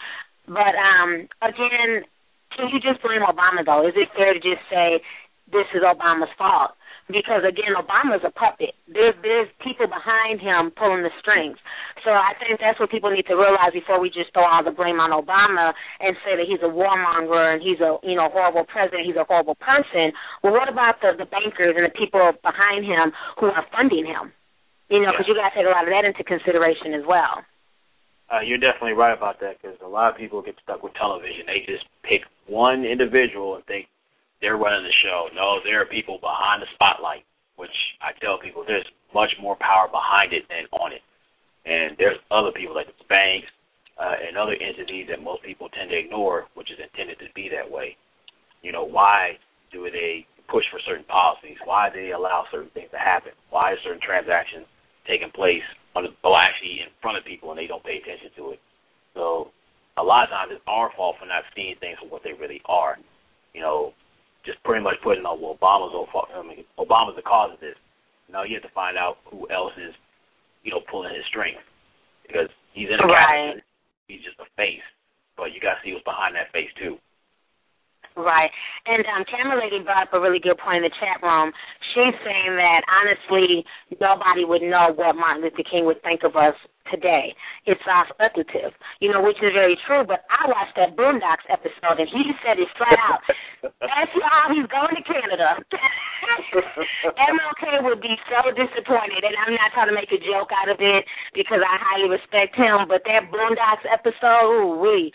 But um again, can you just blame Obama though? Is it fair to just say this is Obama's fault? Because again, Obama's a puppet. There's there's people behind him pulling the strings. So I think that's what people need to realize before we just throw all the blame on Obama and say that he's a warmonger and he's a you know horrible president, he's a horrible person. Well, what about the the bankers and the people behind him who are funding him? You know, because yeah. you got to take a lot of that into consideration as well. Uh, you're definitely right about that because a lot of people get stuck with television. They just pick one individual and think they're running the show. No, there are people behind the spotlight, which I tell people there's much more power behind it than on it. And there's other people like the banks uh, and other entities that most people tend to ignore, which is intended to be that way. You know, why do they push for certain policies? Why do they allow certain things to happen? Why are certain transactions taking place the, well, actually in front of people and they don't pay attention to it? So a lot of times it's our fault for not seeing things for what they really are. You know, just pretty much putting on well, Obama's I mean, Obama's the cause of this. Now you have to find out who else is, you know, pulling his strings because he's in a right. cabinet. He's just a face, but you got to see what's behind that face too. Right. And um Camera Lady brought up a really good point in the chat room. She's saying that honestly nobody would know what Martin Luther King would think of us today. It's our speculative, you know, which is very true. But I watched that Boondocks episode, and he said it flat out. That's how he's going to Canada. MLK would be so disappointed, and I'm not trying to make a joke out of it because I highly respect him. But that Boondocks episode, ooh wee.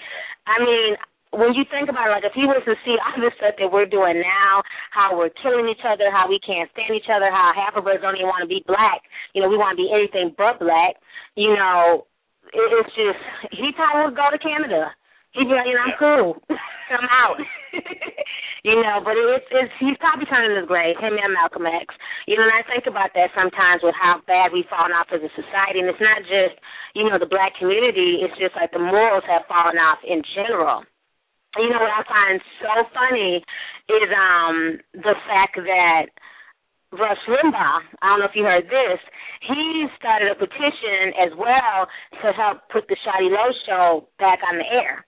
I mean, when you think about it, like if he was to see all the stuff that we're doing now, how we're killing each other, how we can't stand each other, how half of us don't even want to be black, you know, we want to be anything but black you know, it, it's just he probably would go to Canada. He'd be like, you know, I'm cool. I'm out. you know, but it's it's he's probably turning his grave, him and Malcolm X. You know, and I think about that sometimes with how bad we've fallen off as a society and it's not just, you know, the black community, it's just like the morals have fallen off in general. You know what I find so funny is um the fact that Rush Limbaugh, I don't know if you heard this, he started a petition as well to help put the Shawty Lo show back on the air.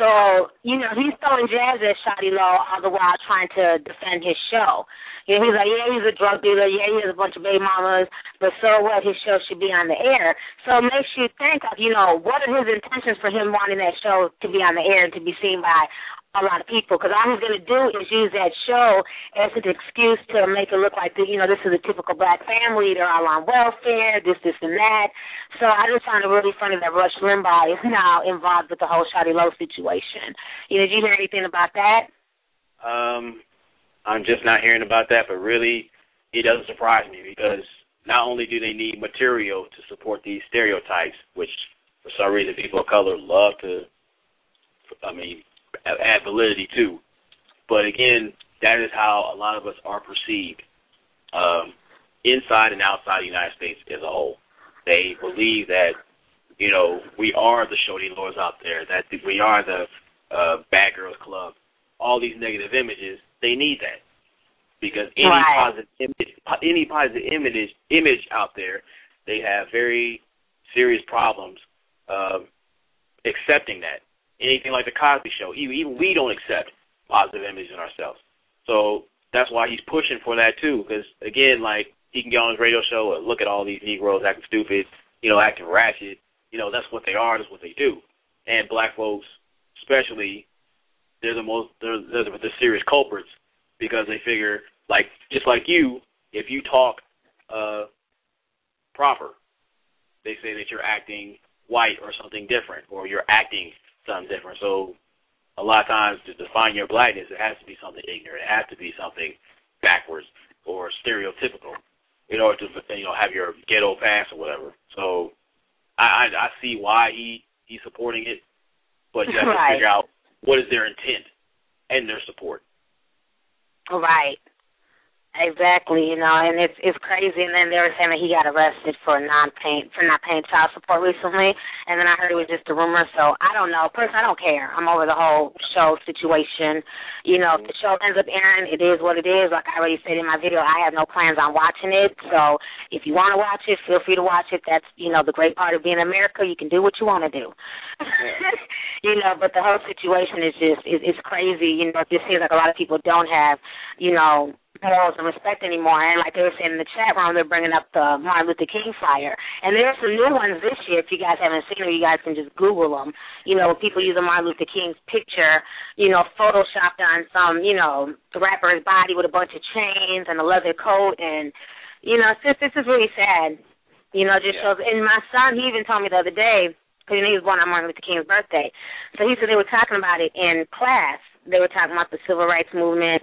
So, you know, he's throwing jabs at Shawty Lo all the while trying to defend his show. Know, he's like, yeah, he's a drug dealer. Yeah, he has a bunch of baby mamas. But so what? His show should be on the air. So it makes you think of, you know, what are his intentions for him wanting that show to be on the air and to be seen by a lot of people because all he's going to do is use that show as an excuse to make it look like, you know, this is a typical black family. They're all on welfare, this, this, and that. So I just find it really funny that Rush Limbaugh is now involved with the whole Shawty Lo situation. You know, did you hear anything about that? Um, I'm just not hearing about that, but really, it doesn't surprise me because not only do they need material to support these stereotypes, which for some reason people of color love to, I mean, add validity to. But again, that is how a lot of us are perceived um, inside and outside the United States as a whole. They believe that, you know, we are the Shawty Lords out there, that we are the uh, Bad Girls Club. All these negative images, they need that because any right. positive image, any positive image image out there, they have very serious problems uh, accepting that anything like the Cosby Show. Even we don't accept positive images in ourselves. So that's why he's pushing for that too. Because again, like he can get on his radio show and look at all these Negroes acting stupid, you know, acting ratchet. You know, that's what they are. That's what they do. And black folks, especially, they're the most they're, they're the, the serious culprits because they figure like just like you, if you talk uh proper, they say that you're acting white or something different, or you're acting something different. So a lot of times to define your blackness, it has to be something ignorant. It has to be something backwards or stereotypical in order to you know have your ghetto pass or whatever. So I I, I see why he he's supporting it, but you have right. to figure out what is their intent and their support. Right. Exactly, you know, and it's it's crazy. And then they were saying that he got arrested for non paying for not paying child support recently, and then I heard it was just a rumor. So I don't know. Personally, I don't care. I'm over the whole show situation. You know, if the show ends up airing, it is what it is. Like I already said in my video, I have no plans on watching it. So if you want to watch it, feel free to watch it. That's you know the great part of being in America. You can do what you want to do. you know, but the whole situation is just is, is crazy. You know, it just seems like a lot of people don't have you know morals and respect anymore. And like they were saying in the chat room, they're bringing up the Martin Luther King flyer. And there's some new ones this year. If you guys haven't seen them, you guys can just Google them. You know, people using Martin Luther King's picture, you know, photoshopped on some, you know, the rapper's body with a bunch of chains and a leather coat. And, you know, just, this is really sad. You know, just Yeah. shows. And my son, he even told me the other day, because he was born on Martin Luther King's birthday. So he said they were talking about it in class. They were talking about the civil rights movement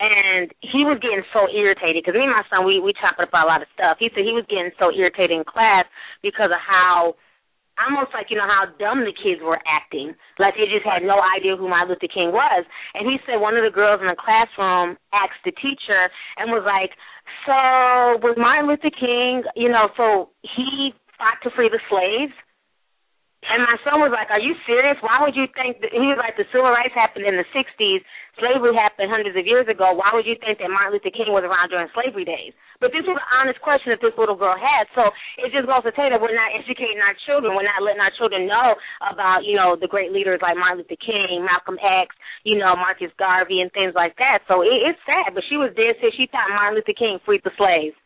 and he was getting so irritated because me and my son we we talked about a lot of stuff. He said he was getting so irritated in class because of how almost like you know how dumb the kids were acting, like they just had no idea who Martin Luther King was. And he said one of the girls in the classroom asked the teacher and was like, "So was Martin Luther King, you know, so he fought to free the slaves?" And my son was like, "Are you serious? Why would you think?" That, he was like, "The civil rights happened in the '60s. Slavery happened hundreds of years ago. Why would you think that Martin Luther King was around during slavery days?" But this was an honest question that this little girl had. So it just goes to you that we're not educating our children. We're not letting our children know about, you know, the great leaders like Martin Luther King, Malcolm X, you know, Marcus Garvey, and things like that. So it, it's sad. But she was dead serious. She thought Martin Luther King freed the slaves.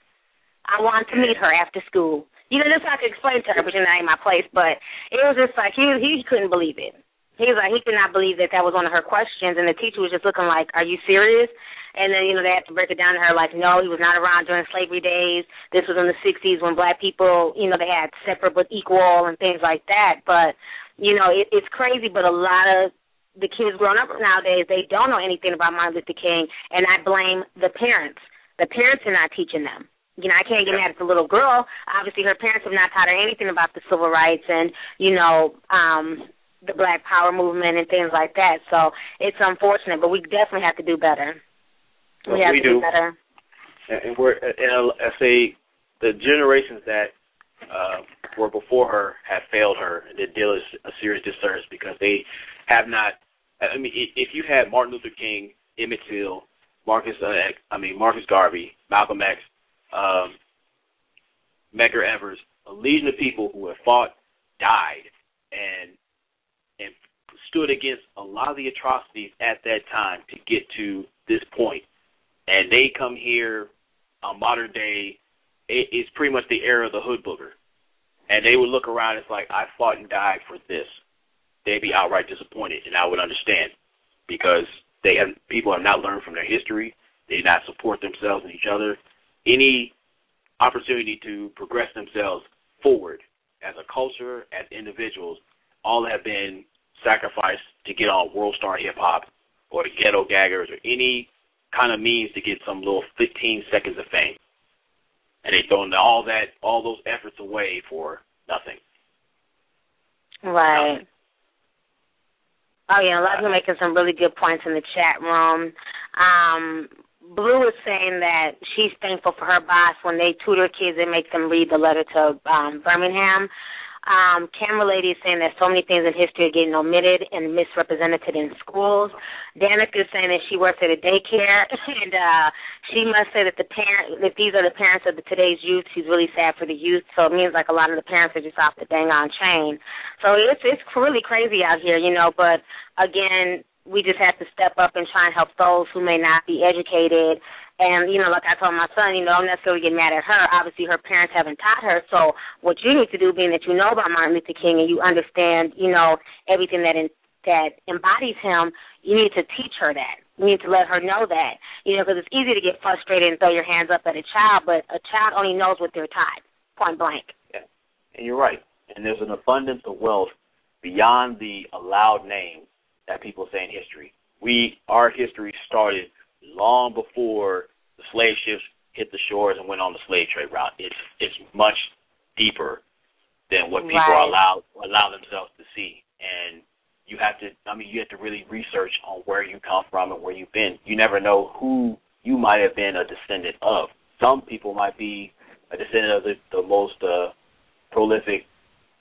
I wanted to meet her after school. You know, this I could explain to her, but you know, that ain't my place. But it was just like he he couldn't believe it. He was like he could not believe that that was one of her questions, and the teacher was just looking like, "Are you serious?" And then you know they had to break it down to her like, "No, he was not around during slavery days. This was in the '60s when black people, you know, they had separate but equal and things like that." But you know, it, it's crazy, but a lot of the kids growing up nowadays, they don't know anything about Martin Luther King, and I blame the parents. The parents are not teaching them you know, I can't get mad at the little girl. Obviously, her parents have not taught her anything about the civil rights and, you know, um, the Black Power movement and things like that. So it's unfortunate, but we definitely have to do better. We Well, have we to do, do. better. and we're and I say the generations that uh, were before her have failed her and did deal a serious disservice because they have not. I mean, if you had Martin Luther King, Emmett Till, Marcus, uh, I mean Marcus Garvey, Malcolm X, um, Medgar Evers, a legion of people who have fought, died, and and stood against a lot of the atrocities at that time to get to this point. And they come here on modern day. It, it's pretty much the era of the hood booger. And they would look around. It's like I fought and died for this. They'd be outright disappointed, and I would understand because they have people have not learned from their history. They not support themselves and each other. Any opportunity to progress themselves forward as a culture, as individuals, all have been sacrificed to get on World Star Hip Hop or Ghetto Gaggers or any kind of means to get some little 15 seconds of fame. And they throw all that, all those efforts away for nothing. Right. Nothing. Oh yeah, a lot of people making some really good points in the chat room. Um, Blue is saying that she's thankful for her boss when they tutor kids and make them read the letter to um, Birmingham. Um, camera lady is saying that so many things in history are getting omitted and misrepresented in schools. Danica is saying that she works at a daycare and uh she must say that the parent if these are the parents of the today's youth, she's really sad for the youth. So it means like a lot of the parents are just off the dang on chain. So it's it's really crazy out here, you know, but again, we just have to step up and try and help those who may not be educated. And, you know, like I told my son, you know, don't necessarily get mad at her. Obviously, her parents haven't taught her. So what you need to do, being that you know about Martin Luther King and you understand, you know, everything that in, that embodies him, you need to teach her that. You need to let her know that. You know, because it's easy to get frustrated and throw your hands up at a child, but a child only knows what they're taught, point blank. Yeah, and you're right. And there's an abundance of wealth beyond the allowed names that people say in history. We our history started long before the slave ships hit the shores and went on the slave trade route. It's it's much deeper than what people right. are allowed allow themselves to see. And you have to I mean you have to really research on where you come from and where you've been. You never know who you might have been a descendant of. Some people might be a descendant of the, the most uh, prolific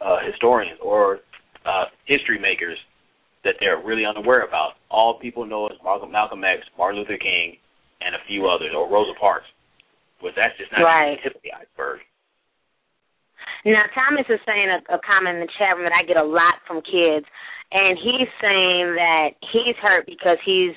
uh, historians or uh, history makers that they're really unaware about. All people know is Malcolm X, Martin Luther King, and a few others, or Rosa Parks. But that's just not right. the tip of the iceberg. Now, Thomas is saying a, a comment in the chat room that I get a lot from kids, and he's saying that he's hurt because he's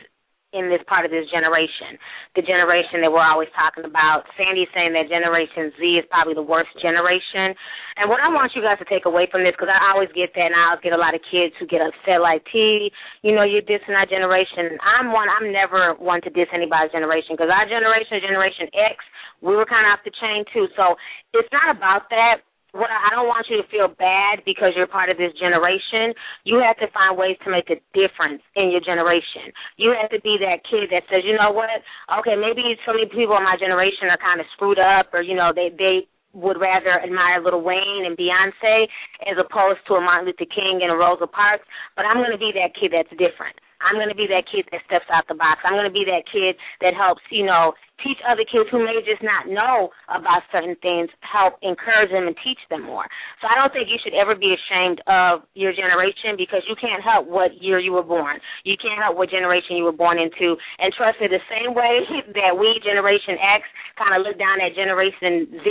in this part of this generation, the generation that we're always talking about. Sandy's saying that Generation Z is probably the worst generation. And what I want you guys to take away from this, because I always get that, and I always get a lot of kids who get upset, like, T, you know, you're dissing our generation. I'm one, I'm never one to diss anybody's generation, because our generation, Generation X, we were kind of off the chain too. So it's not about that what I don't want you to feel bad because you're part of this generation. You have to find ways to make a difference in your generation. You have to be that kid that says, you know what? Okay, maybe so many people in my generation are kind of screwed up, or you know, they they would rather admire Lil Wayne and Beyonce as opposed to a Martin Luther King and a Rosa Parks. But I'm going to be that kid that's different. I'm going to be that kid that steps out the box. I'm going to be that kid that helps, you know, teach other kids who may just not know about certain things, help encourage them and teach them more. So I don't think you should ever be ashamed of your generation because you can't help what year you were born. You can't help what generation you were born into. And trust me, the same way that we, Generation X, kind of look down at Generation Z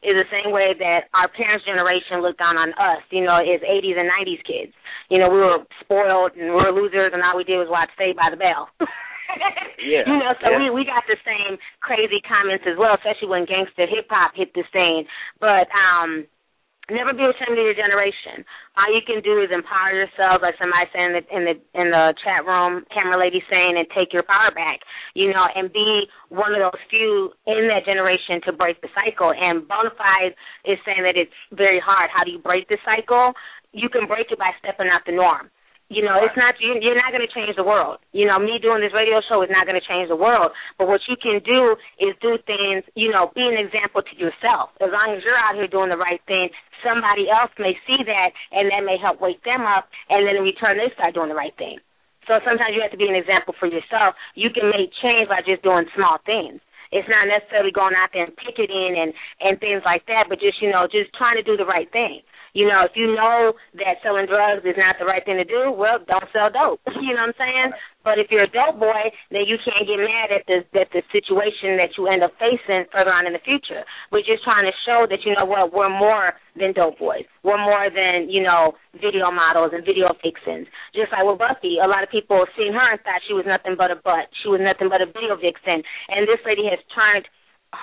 is the same way that our parents' generation looked down on us, you know, as 80s and 90s kids. You know, we were spoiled and we were losers and all we did was watch Saved by the Bell. yeah. You know, so yeah. we we got the same crazy comments as well, especially when gangster hip hop hit the scene. But um never be ashamed of your generation. All you can do is empower yourself, like somebody saying in the in the in the chat room, camera lady saying, and take your power back. You know, and be one of those few in that generation to break the cycle. And Bonafide is saying that it's very hard. How do you break the cycle? You can break it by stepping out the norm. You know, it's not you, you're not going to change the world. You know, me doing this radio show is not going to change the world. But what you can do is do things. You know, be an example to yourself. As long as you're out here doing the right thing, somebody else may see that, and that may help wake them up. And then in return, they start doing the right thing. So sometimes you have to be an example for yourself. You can make change by just doing small things. It's not necessarily going out there and picketing and and things like that, but just you know, just trying to do the right thing. You know, if you know that selling drugs is not the right thing to do, well, don't sell dope. You know what I'm saying? But if you're a dope boy, then you can't get mad at the at the situation that you end up facing further on in the future. We're just trying to show that you know what we're more than dope boys. We're more than you know video models and video vixens. Just like with Buffie, a lot of people seen her and thought she was nothing but a butt. She was nothing but a video vixen, and this lady has turned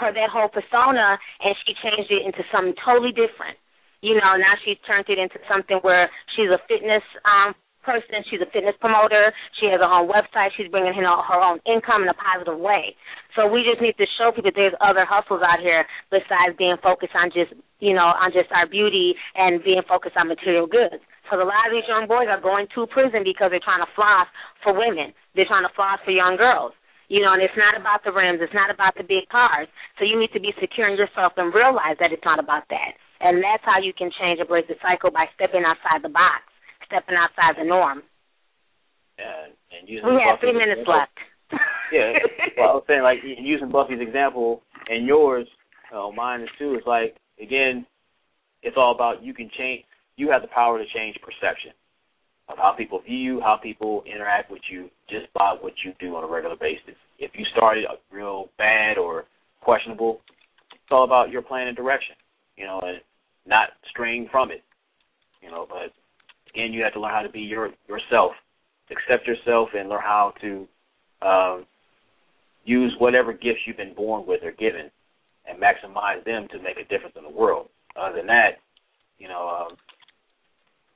her that whole persona and she changed it into something totally different. You know, now she's turned it into something where she's a fitness um person. She's a fitness promoter. She has her own website. She's bringing in her own income in a positive way. So we just need to show people there's other hustles out here besides being focused on just, you know, on just our beauty and being focused on material goods. Because a lot of these young boys are going to prison because they're trying to floss for women. They're trying to floss for young girls. You know, and it's not about the rims. It's not about the big cars. So you need to be secure in yourself and realize that it's not about that. And that's how you can change a break the cycle by stepping outside the box stepping outside the norm. Yeah, and using we have three minutes example, left. yeah, well, I was saying like using Buffie's example and yours, you know, mine is too. It's like again, it's all about you can change. You have the power to change perception of how people view you, how people interact with you, just by what you do on a regular basis. If you started real bad or questionable, it's all about your plan and direction, you know, and not straying from it, you know. But again, you have to learn how to be your yourself, accept yourself, and learn how to um, use whatever gifts you've been born with or given, and maximize them to make a difference in the world. Other than that, you know, um,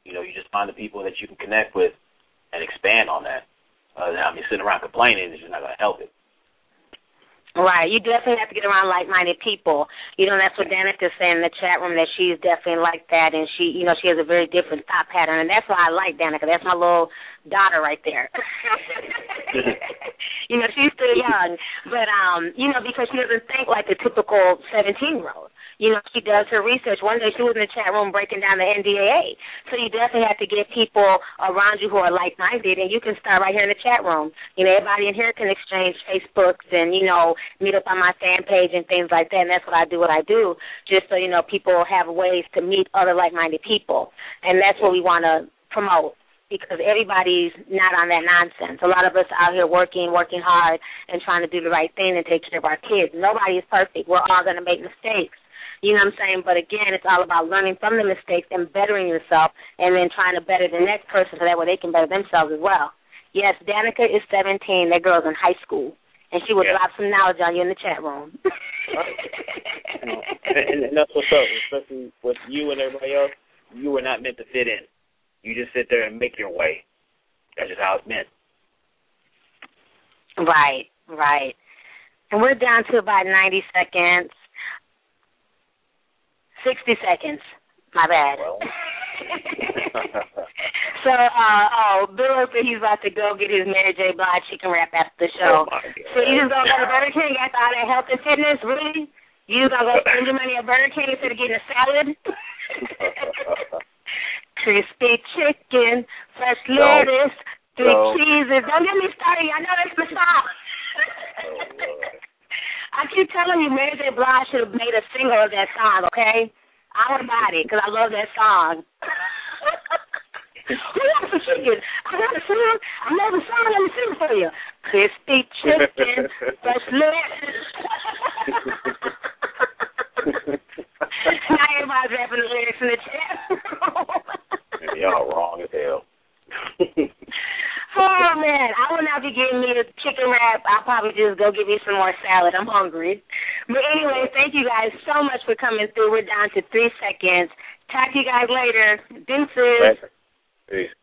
you know, you just find the people that you can connect with and expand on that. Uh, I mean, sitting around complaining is just not going to help it. Right. You definitely have to get around like-minded people. You know, that's what Danica's saying in the chat room that she's definitely like that, and she, you know, she has a very different thought pattern, and that's why I like Danica. That's my little daughter right there. you know, she's still young, but um, you know, because she doesn't think like the typical seventeen-year-old you know, she does her research. One day she was in the chat room breaking down the NDAA. So you definitely have to get people around you who are like minded and you can start right here in the chat room. You know, everybody in here can exchange Facebooks and, you know, meet up on my fan page and things like that and that's what I do what I do, just so, you know, people have ways to meet other like minded people. And that's what we wanna promote because everybody's not on that nonsense. A lot of us out here working, working hard, and trying to do the right thing and take care of our kids. Nobody is perfect. We're all going to make mistakes. You know what I'm saying? But again, it's all about learning from the mistakes and bettering yourself and then trying to better the next person so that way they can better themselves as well. Yes, Danica is 17. That girl's in high school. And she will yeah. drop some knowledge on you in the chat room. and, and that's what's up, especially with you and everybody else. You were not meant to fit in. You just sit there and make your way. That's just how it's meant. Right, right. And we're down to about 90 seconds. 60 seconds. My bad. Well. so, uh, oh, Bill said he's about to go get his Mary J. Blige chicken wrap after the show. Oh so you just gonna go to Burger King after all that health and fitness? Really? You just gonna go spend your money at Burger King instead of getting a salad? Crispy chicken, fresh lettuce, three no. cheeses. Don't get me started. I know it's my song. oh, I keep telling you, Mary J. Blige should have made a single of that song, okay? I about it because I love that song. Who wants some chicken? I got a song. I know the song. Let me sing it for you. Crispy chicken, fresh lettuce. now everybody's rapping the lyrics in the chat. Y'all wrong as hell. Oh man, I will not be getting me a chicken wrap. I'll probably just go get me some more salad. I'm hungry. But anyway, thank you guys so much for coming through. We're down to three seconds. Talk to you guys later. Deuces. Peace.